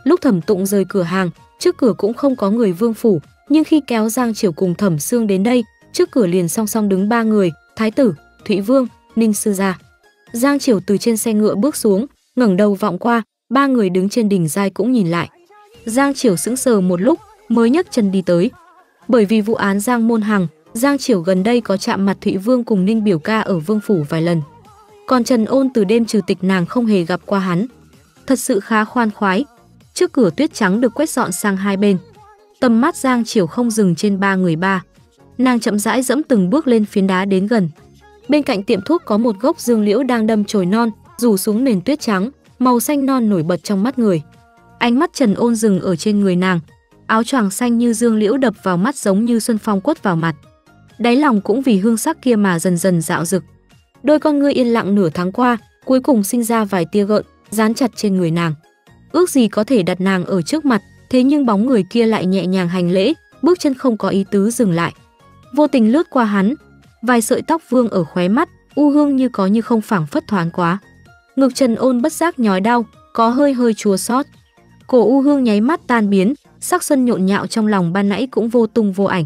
[SPEAKER 1] Lúc Thẩm Tụng rời cửa hàng, trước cửa cũng không có người vương phủ, nhưng khi kéo Giang Triều cùng Thẩm Sương đến đây, trước cửa liền song song đứng ba người, Thái tử, Thụy Vương, Ninh Sư Gia. Giang Triều từ trên xe ngựa bước xuống, ngẩng đầu vọng qua, ba người đứng trên đỉnh giai cũng nhìn lại. Giang Triều sững sờ một lúc, mới nhấc chân đi tới. Bởi vì vụ án Giang Môn Hằng, Giang Triều gần đây có chạm mặt Thụy Vương cùng Ninh Biểu Ca ở Vương Phủ vài lần. Còn Trần Ôn từ đêm trừ tịch nàng không hề gặp qua hắn. Thật sự khá khoan khoái. Trước cửa tuyết trắng được quét dọn sang hai bên. Tầm mắt Giang Triều không dừng trên ba người ba. Nàng chậm rãi dẫm từng bước lên phiến đá đến gần. Bên cạnh tiệm thuốc có một gốc dương liễu đang đâm chồi non, rủ xuống nền tuyết trắng, màu xanh non nổi bật trong mắt người. Ánh mắt Trần Ôn dừng ở trên người nàng, áo choàng xanh như dương liễu đập vào mắt giống như xuân phong quất vào mặt. Đáy lòng cũng vì hương sắc kia mà dần dần dạo rực. Đôi con ngươi yên lặng nửa tháng qua, cuối cùng sinh ra vài tia gợn, dán chặt trên người nàng. Ước gì có thể đặt nàng ở trước mặt, thế nhưng bóng người kia lại nhẹ nhàng hành lễ, bước chân không có ý tứ dừng lại. Vô tình lướt qua hắn, vài sợi tóc vương ở khóe mắt, u hương như có như không phảng phất thoáng quá. Ngực Trần Ôn bất giác nhói đau, có hơi hơi chua xót. Cổ u hương nháy mắt tan biến, sắc xuân nhộn nhạo trong lòng ban nãy cũng vô tung vô ảnh.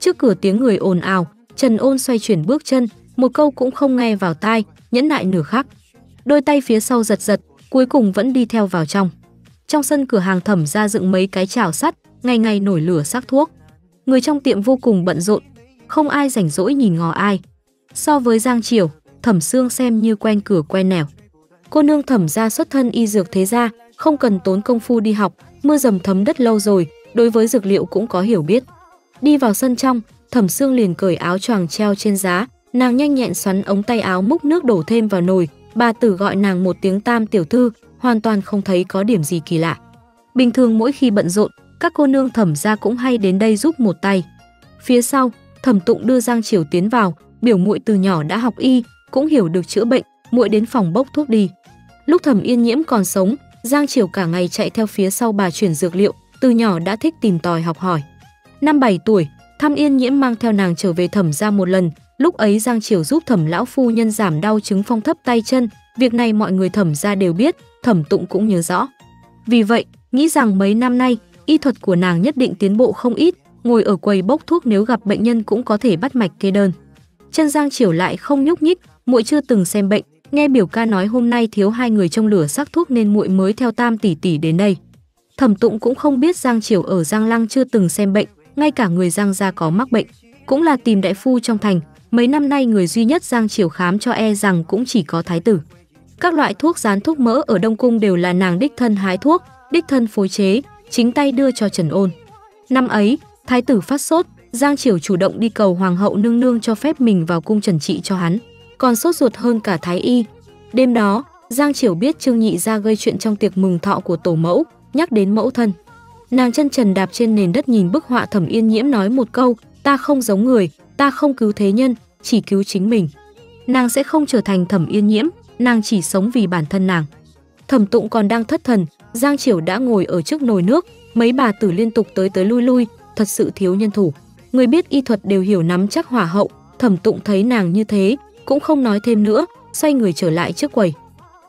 [SPEAKER 1] Trước cửa tiếng người ồn ào, Trần Ôn xoay chuyển bước chân, một câu cũng không nghe vào tai, nhẫn nại nửa khắc. Đôi tay phía sau giật giật, cuối cùng vẫn đi theo vào trong. Trong sân cửa hàng thẩm ra dựng mấy cái chảo sắt, ngày ngày nổi lửa sắc thuốc. Người trong tiệm vô cùng bận rộn, không ai rảnh rỗi nhìn ngó ai. So với Giang Triều, Thẩm Sương xem như quen cửa quen nẻo. Cô nương Thẩm gia xuất thân y dược thế gia, không cần tốn công phu đi học, mưa dầm thấm đất lâu rồi, đối với dược liệu cũng có hiểu biết. Đi vào sân trong, Thẩm Sương liền cởi áo choàng treo trên giá, nàng nhanh nhẹn xoắn ống tay áo múc nước đổ thêm vào nồi, bà tử gọi nàng một tiếng tam tiểu thư, hoàn toàn không thấy có điểm gì kỳ lạ. Bình thường mỗi khi bận rộn, các cô nương thẩm gia cũng hay đến đây giúp một tay. Phía sau, thẩm tụng đưa Giang Triều tiến vào, biểu muội từ nhỏ đã học y, cũng hiểu được chữa bệnh, muội đến phòng bốc thuốc đi. Lúc thẩm yên nhiễm còn sống, Giang Triều cả ngày chạy theo phía sau bà chuyển dược liệu, từ nhỏ đã thích tìm tòi học hỏi. Năm 7 tuổi, Thăm Yên Nhiễm mang theo nàng trở về thẩm gia một lần, lúc ấy Giang Triều giúp thẩm lão phu nhân giảm đau chứng phong thấp tay chân, việc này mọi người thẩm gia đều biết, thẩm tụng cũng nhớ rõ. Vì vậy, nghĩ rằng mấy năm nay, y thuật của nàng nhất định tiến bộ không ít, ngồi ở quầy bốc thuốc nếu gặp bệnh nhân cũng có thể bắt mạch kê đơn. Chân Giang Triều lại không nhúc nhích, muội chưa từng xem bệnh, nghe biểu ca nói hôm nay thiếu hai người trong lửa sắc thuốc nên muội mới theo Tam tỷ tỷ đến đây. Thẩm Tụng cũng không biết Giang Triều ở Giang Lăng chưa từng xem bệnh, ngay cả người Giang gia có mắc bệnh, cũng là tìm đại phu trong thành, mấy năm nay người duy nhất Giang Triều khám cho e rằng cũng chỉ có thái tử. Các loại thuốc dán thuốc mỡ ở Đông cung đều là nàng đích thân hái thuốc, đích thân phối chế, chính tay đưa cho Trần Ôn. Năm ấy, thái tử phát sốt, Giang Triều chủ động đi cầu hoàng hậu nương nương cho phép mình vào cung trần trị cho hắn, còn sốt ruột hơn cả thái y. Đêm đó, Giang Triều biết Trương Nhị ra gây chuyện trong tiệc mừng thọ của tổ mẫu, nhắc đến mẫu thân. Nàng chân trần đạp trên nền đất nhìn bức họa Thẩm Yên Nhiễm nói một câu, ta không giống người, ta không cứu thế nhân, chỉ cứu chính mình. Nàng sẽ không trở thành Thẩm Yên Nhiễm, nàng chỉ sống vì bản thân nàng. Thẩm Tụng còn đang thất thần, Giang Triều đã ngồi ở trước nồi nước, mấy bà tử liên tục tới tới lui lui, thật sự thiếu nhân thủ. Người biết y thuật đều hiểu nắm chắc hỏa hậu, Thẩm Tụng thấy nàng như thế, cũng không nói thêm nữa, xoay người trở lại trước quầy.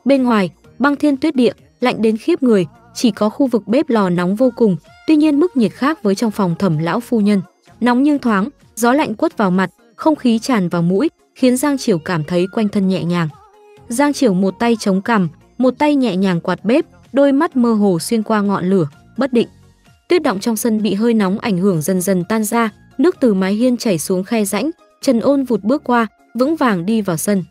[SPEAKER 1] Bên ngoài, băng thiên tuyết địa, lạnh đến khiếp người, chỉ có khu vực bếp lò nóng vô cùng, tuy nhiên mức nhiệt khác với trong phòng thẩm lão phu nhân. Nóng nhưng thoáng, gió lạnh quất vào mặt, không khí tràn vào mũi, khiến Giang Triều cảm thấy quanh thân nhẹ nhàng. Giang Triều một tay chống cằm, một tay nhẹ nhàng quạt bếp, đôi mắt mơ hồ xuyên qua ngọn lửa, bất định. Tuyết động trong sân bị hơi nóng ảnh hưởng dần dần tan ra, nước từ mái hiên chảy xuống khe rãnh, Trần Ôn vụt bước qua, vững vàng đi vào sân.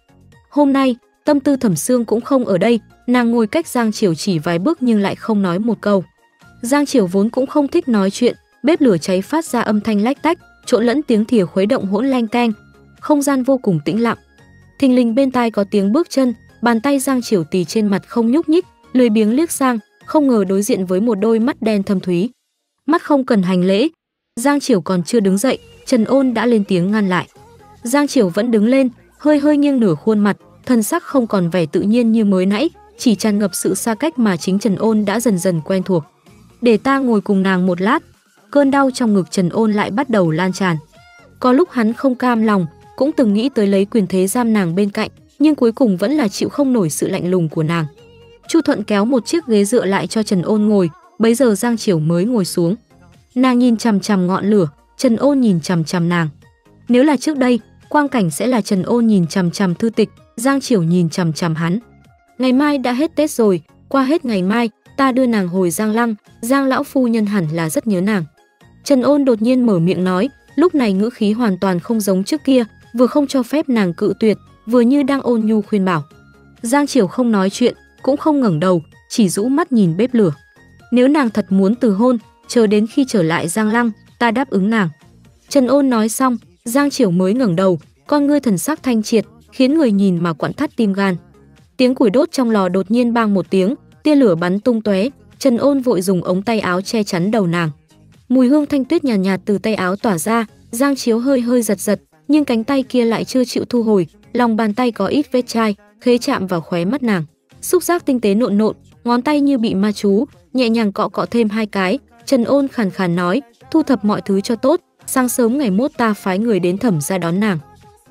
[SPEAKER 1] Hôm nay, tâm tư Thẩm Sương cũng không ở đây, Nàng ngồi cách Giang Triều chỉ vài bước nhưng lại không nói một câu. Giang Triều vốn cũng không thích nói chuyện, bếp lửa cháy phát ra âm thanh lách tách, trộn lẫn tiếng thìa khuấy động hỗn lanh keng. Không gian vô cùng tĩnh lặng. Thình lình bên tai có tiếng bước chân, bàn tay Giang Triều tì trên mặt không nhúc nhích, lười biếng liếc sang, không ngờ đối diện với một đôi mắt đen thâm thúy. Mắt không cần hành lễ. Giang Triều còn chưa đứng dậy, Trần Ôn đã lên tiếng ngăn lại. Giang Triều vẫn đứng lên, hơi hơi nghiêng nửa khuôn mặt, thân sắc không còn vẻ tự nhiên như mới nãy, chỉ tràn ngập sự xa cách mà chính Trần Ôn đã dần dần quen thuộc. Để ta ngồi cùng nàng một lát, cơn đau trong ngực Trần Ôn lại bắt đầu lan tràn. Có lúc hắn không cam lòng, cũng từng nghĩ tới lấy quyền thế giam nàng bên cạnh, nhưng cuối cùng vẫn là chịu không nổi sự lạnh lùng của nàng. Chu Thuận kéo một chiếc ghế dựa lại cho Trần Ôn ngồi, bấy giờ Giang Triều mới ngồi xuống. Nàng nhìn chằm chằm ngọn lửa, Trần Ôn nhìn chằm chằm nàng. Nếu là trước đây, quang cảnh sẽ là Trần Ôn nhìn chằm chằm thư tịch, Giang Triều nhìn chằm chằm hắn. Ngày mai đã hết Tết rồi, qua hết ngày mai, ta đưa nàng hồi Giang Lăng, Giang lão phu nhân hẳn là rất nhớ nàng. Trần Ôn đột nhiên mở miệng nói, lúc này ngữ khí hoàn toàn không giống trước kia, vừa không cho phép nàng cự tuyệt, vừa như đang ôn nhu khuyên bảo. Giang Triều không nói chuyện, cũng không ngẩng đầu, chỉ rũ mắt nhìn bếp lửa. Nếu nàng thật muốn từ hôn, chờ đến khi trở lại Giang Lăng, ta đáp ứng nàng. Trần Ôn nói xong, Giang Triều mới ngẩng đầu, con ngươi thần sắc thanh triệt, khiến người nhìn mà quặn thắt tim gan. Tiếng củi đốt trong lò đột nhiên bang một tiếng, tia lửa bắn tung tóe, Trần Ôn vội dùng ống tay áo che chắn đầu nàng. Mùi hương thanh tuyết nhàn nhạt, nhạt từ tay áo tỏa ra, Giang Chiếu hơi hơi giật giật, nhưng cánh tay kia lại chưa chịu thu hồi, lòng bàn tay có ít vết chai, khế chạm vào khóe mắt nàng. Xúc giác tinh tế nộn nộn, ngón tay như bị ma chú, nhẹ nhàng cọ cọ thêm hai cái, Trần Ôn khàn khàn nói, thu thập mọi thứ cho tốt, sáng sớm ngày mốt ta phái người đến thẩm ra đón nàng.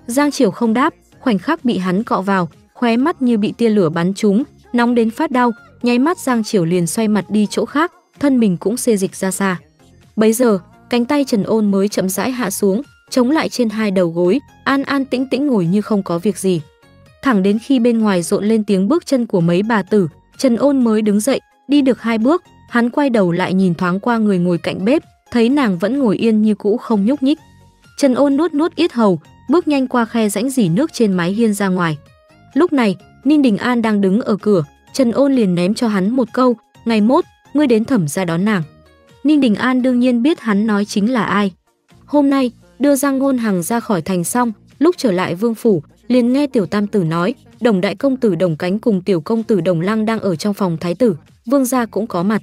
[SPEAKER 1] Giang Triều không đáp, khoảnh khắc bị hắn cọ vào, khóe mắt như bị tia lửa bắn trúng, nóng đến phát đau, nháy mắt Giang Triều liền xoay mặt đi chỗ khác, thân mình cũng xê dịch ra xa. Bấy giờ, cánh tay Trần Ôn mới chậm rãi hạ xuống, chống lại trên hai đầu gối, an an tĩnh tĩnh ngồi như không có việc gì. Thẳng đến khi bên ngoài rộn lên tiếng bước chân của mấy bà tử, Trần Ôn mới đứng dậy, đi được hai bước, hắn quay đầu lại nhìn thoáng qua người ngồi cạnh bếp, thấy nàng vẫn ngồi yên như cũ không nhúc nhích. Trần Ôn nuốt nuốt yết hầu, bước nhanh qua khe rãnh dỉ nước trên mái hiên ra ngoài. Lúc này, Ninh Đình An đang đứng ở cửa, Trần Ôn liền ném cho hắn một câu, ngày mốt, ngươi đến thẩm ra đón nàng. Ninh Đình An đương nhiên biết hắn nói chính là ai. Hôm nay, đưa Giang Ngôn Hằng ra khỏi thành xong, lúc trở lại vương phủ, liền nghe tiểu tam tử nói, đồng đại công tử đồng cánh cùng tiểu công tử đồng lăng đang ở trong phòng thái tử, vương gia cũng có mặt.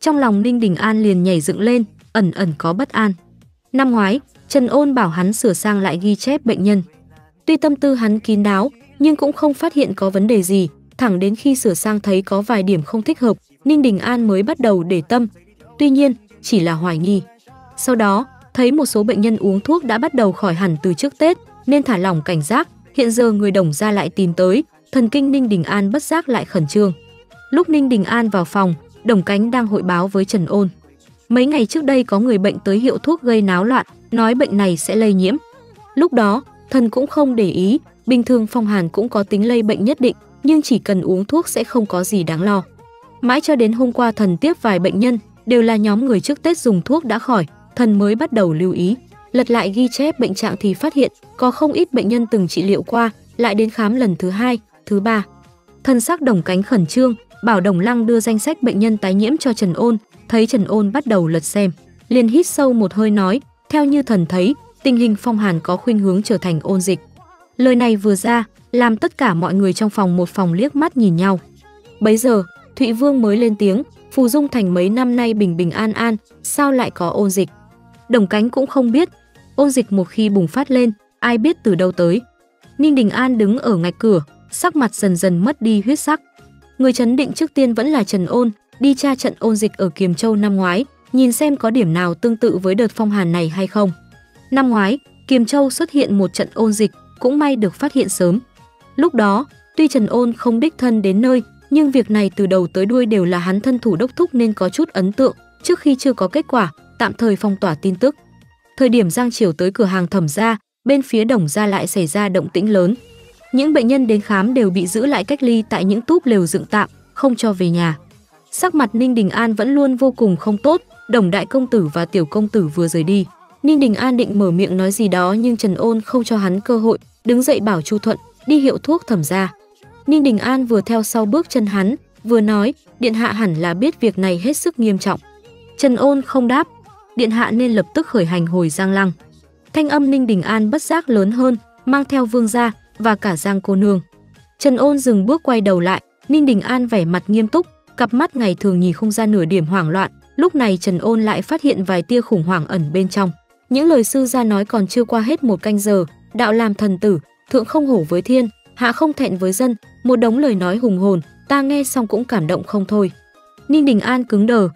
[SPEAKER 1] Trong lòng Ninh Đình An liền nhảy dựng lên, ẩn ẩn có bất an. Năm ngoái, Trần Ôn bảo hắn sửa sang lại ghi chép bệnh nhân. Tuy tâm tư hắn kín đáo, nhưng cũng không phát hiện có vấn đề gì, thẳng đến khi sửa sang thấy có vài điểm không thích hợp, Ninh Đình An mới bắt đầu để tâm. Tuy nhiên, chỉ là hoài nghi. Sau đó, thấy một số bệnh nhân uống thuốc đã bắt đầu khỏi hẳn từ trước Tết, nên thả lỏng cảnh giác, hiện giờ người đồng ra lại tìm tới, thần kinh Ninh Đình An bất giác lại khẩn trương. Lúc Ninh Đình An vào phòng, Đồng Cánh đang hội báo với Trần Ôn. Mấy ngày trước đây có người bệnh tới hiệu thuốc gây náo loạn, nói bệnh này sẽ lây nhiễm. Lúc đó, thần cũng không để ý, bình thường phong hàn cũng có tính lây bệnh nhất định, nhưng chỉ cần uống thuốc sẽ không có gì đáng lo. Mãi cho đến hôm qua thần tiếp vài bệnh nhân, đều là nhóm người trước Tết dùng thuốc đã khỏi, thần mới bắt đầu lưu ý. Lật lại ghi chép bệnh trạng thì phát hiện có không ít bệnh nhân từng trị liệu qua, lại đến khám lần thứ hai, thứ ba. Thần sắc đồng cánh khẩn trương, bảo đồng lăng đưa danh sách bệnh nhân tái nhiễm cho Trần Ôn, thấy Trần Ôn bắt đầu lật xem, liền hít sâu một hơi nói, theo như thần thấy, tình hình phong hàn có khuynh hướng trở thành ôn dịch. Lời này vừa ra, làm tất cả mọi người trong phòng một phòng liếc mắt nhìn nhau. Bấy giờ, Thụy Vương mới lên tiếng, Phù Dung Thành mấy năm nay bình bình an an, sao lại có ôn dịch? Đồng cánh cũng không biết, ôn dịch một khi bùng phát lên, ai biết từ đâu tới. Ninh Đình An đứng ở ngạch cửa, sắc mặt dần dần mất đi huyết sắc. Người chấn định trước tiên vẫn là Trần Ôn, đi tra trận ôn dịch ở Kiềm Châu năm ngoái, nhìn xem có điểm nào tương tự với đợt phong hàn này hay không. Năm ngoái, Kiềm Châu xuất hiện một trận ôn dịch, cũng may được phát hiện sớm. Lúc đó, tuy Trần Ôn không đích thân đến nơi, nhưng việc này từ đầu tới đuôi đều là hắn thân thủ đốc thúc nên có chút ấn tượng, trước khi chưa có kết quả, tạm thời phong tỏa tin tức. Thời điểm Giang Triều tới cửa hàng thẩm gia, bên phía đồng gia lại xảy ra động tĩnh lớn. Những bệnh nhân đến khám đều bị giữ lại cách ly tại những túp lều dựng tạm, không cho về nhà. Sắc mặt Ninh Đình An vẫn luôn vô cùng không tốt, đồng đại công tử và tiểu công tử vừa rời đi. Ninh Đình An định mở miệng nói gì đó nhưng Trần Ôn không cho hắn cơ hội, đứng dậy bảo Chu Thuận đi hiệu thuốc thẩm ra. Ninh Đình An vừa theo sau bước chân hắn, vừa nói, điện hạ hẳn là biết việc này hết sức nghiêm trọng. Trần Ôn không đáp, điện hạ nên lập tức khởi hành hồi Giang Lăng. Thanh âm Ninh Đình An bất giác lớn hơn, mang theo vương gia và cả Giang cô nương. Trần Ôn dừng bước quay đầu lại, Ninh Đình An vẻ mặt nghiêm túc, cặp mắt ngày thường nhìn không ra nửa điểm hoảng loạn, lúc này Trần Ôn lại phát hiện vài tia khủng hoảng ẩn bên trong. Những lời sư gia nói còn chưa qua hết một canh giờ, đạo làm thần tử, thượng không hổ với thiên, hạ không thẹn với dân, một đống lời nói hùng hồn, ta nghe xong cũng cảm động không thôi. Ninh Đình An cứng đờ,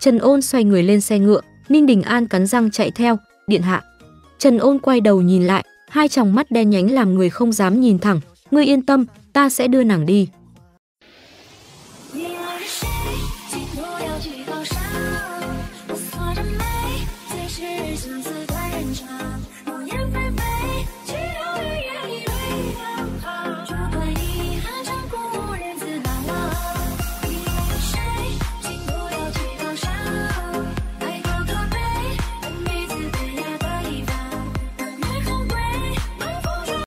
[SPEAKER 1] Trần Ôn xoay người lên xe ngựa, Ninh Đình An cắn răng chạy theo, điện hạ. Trần Ôn quay đầu nhìn lại, hai tròng mắt đen nhánh làm người không dám nhìn thẳng, ngươi yên tâm, ta sẽ đưa nàng đi.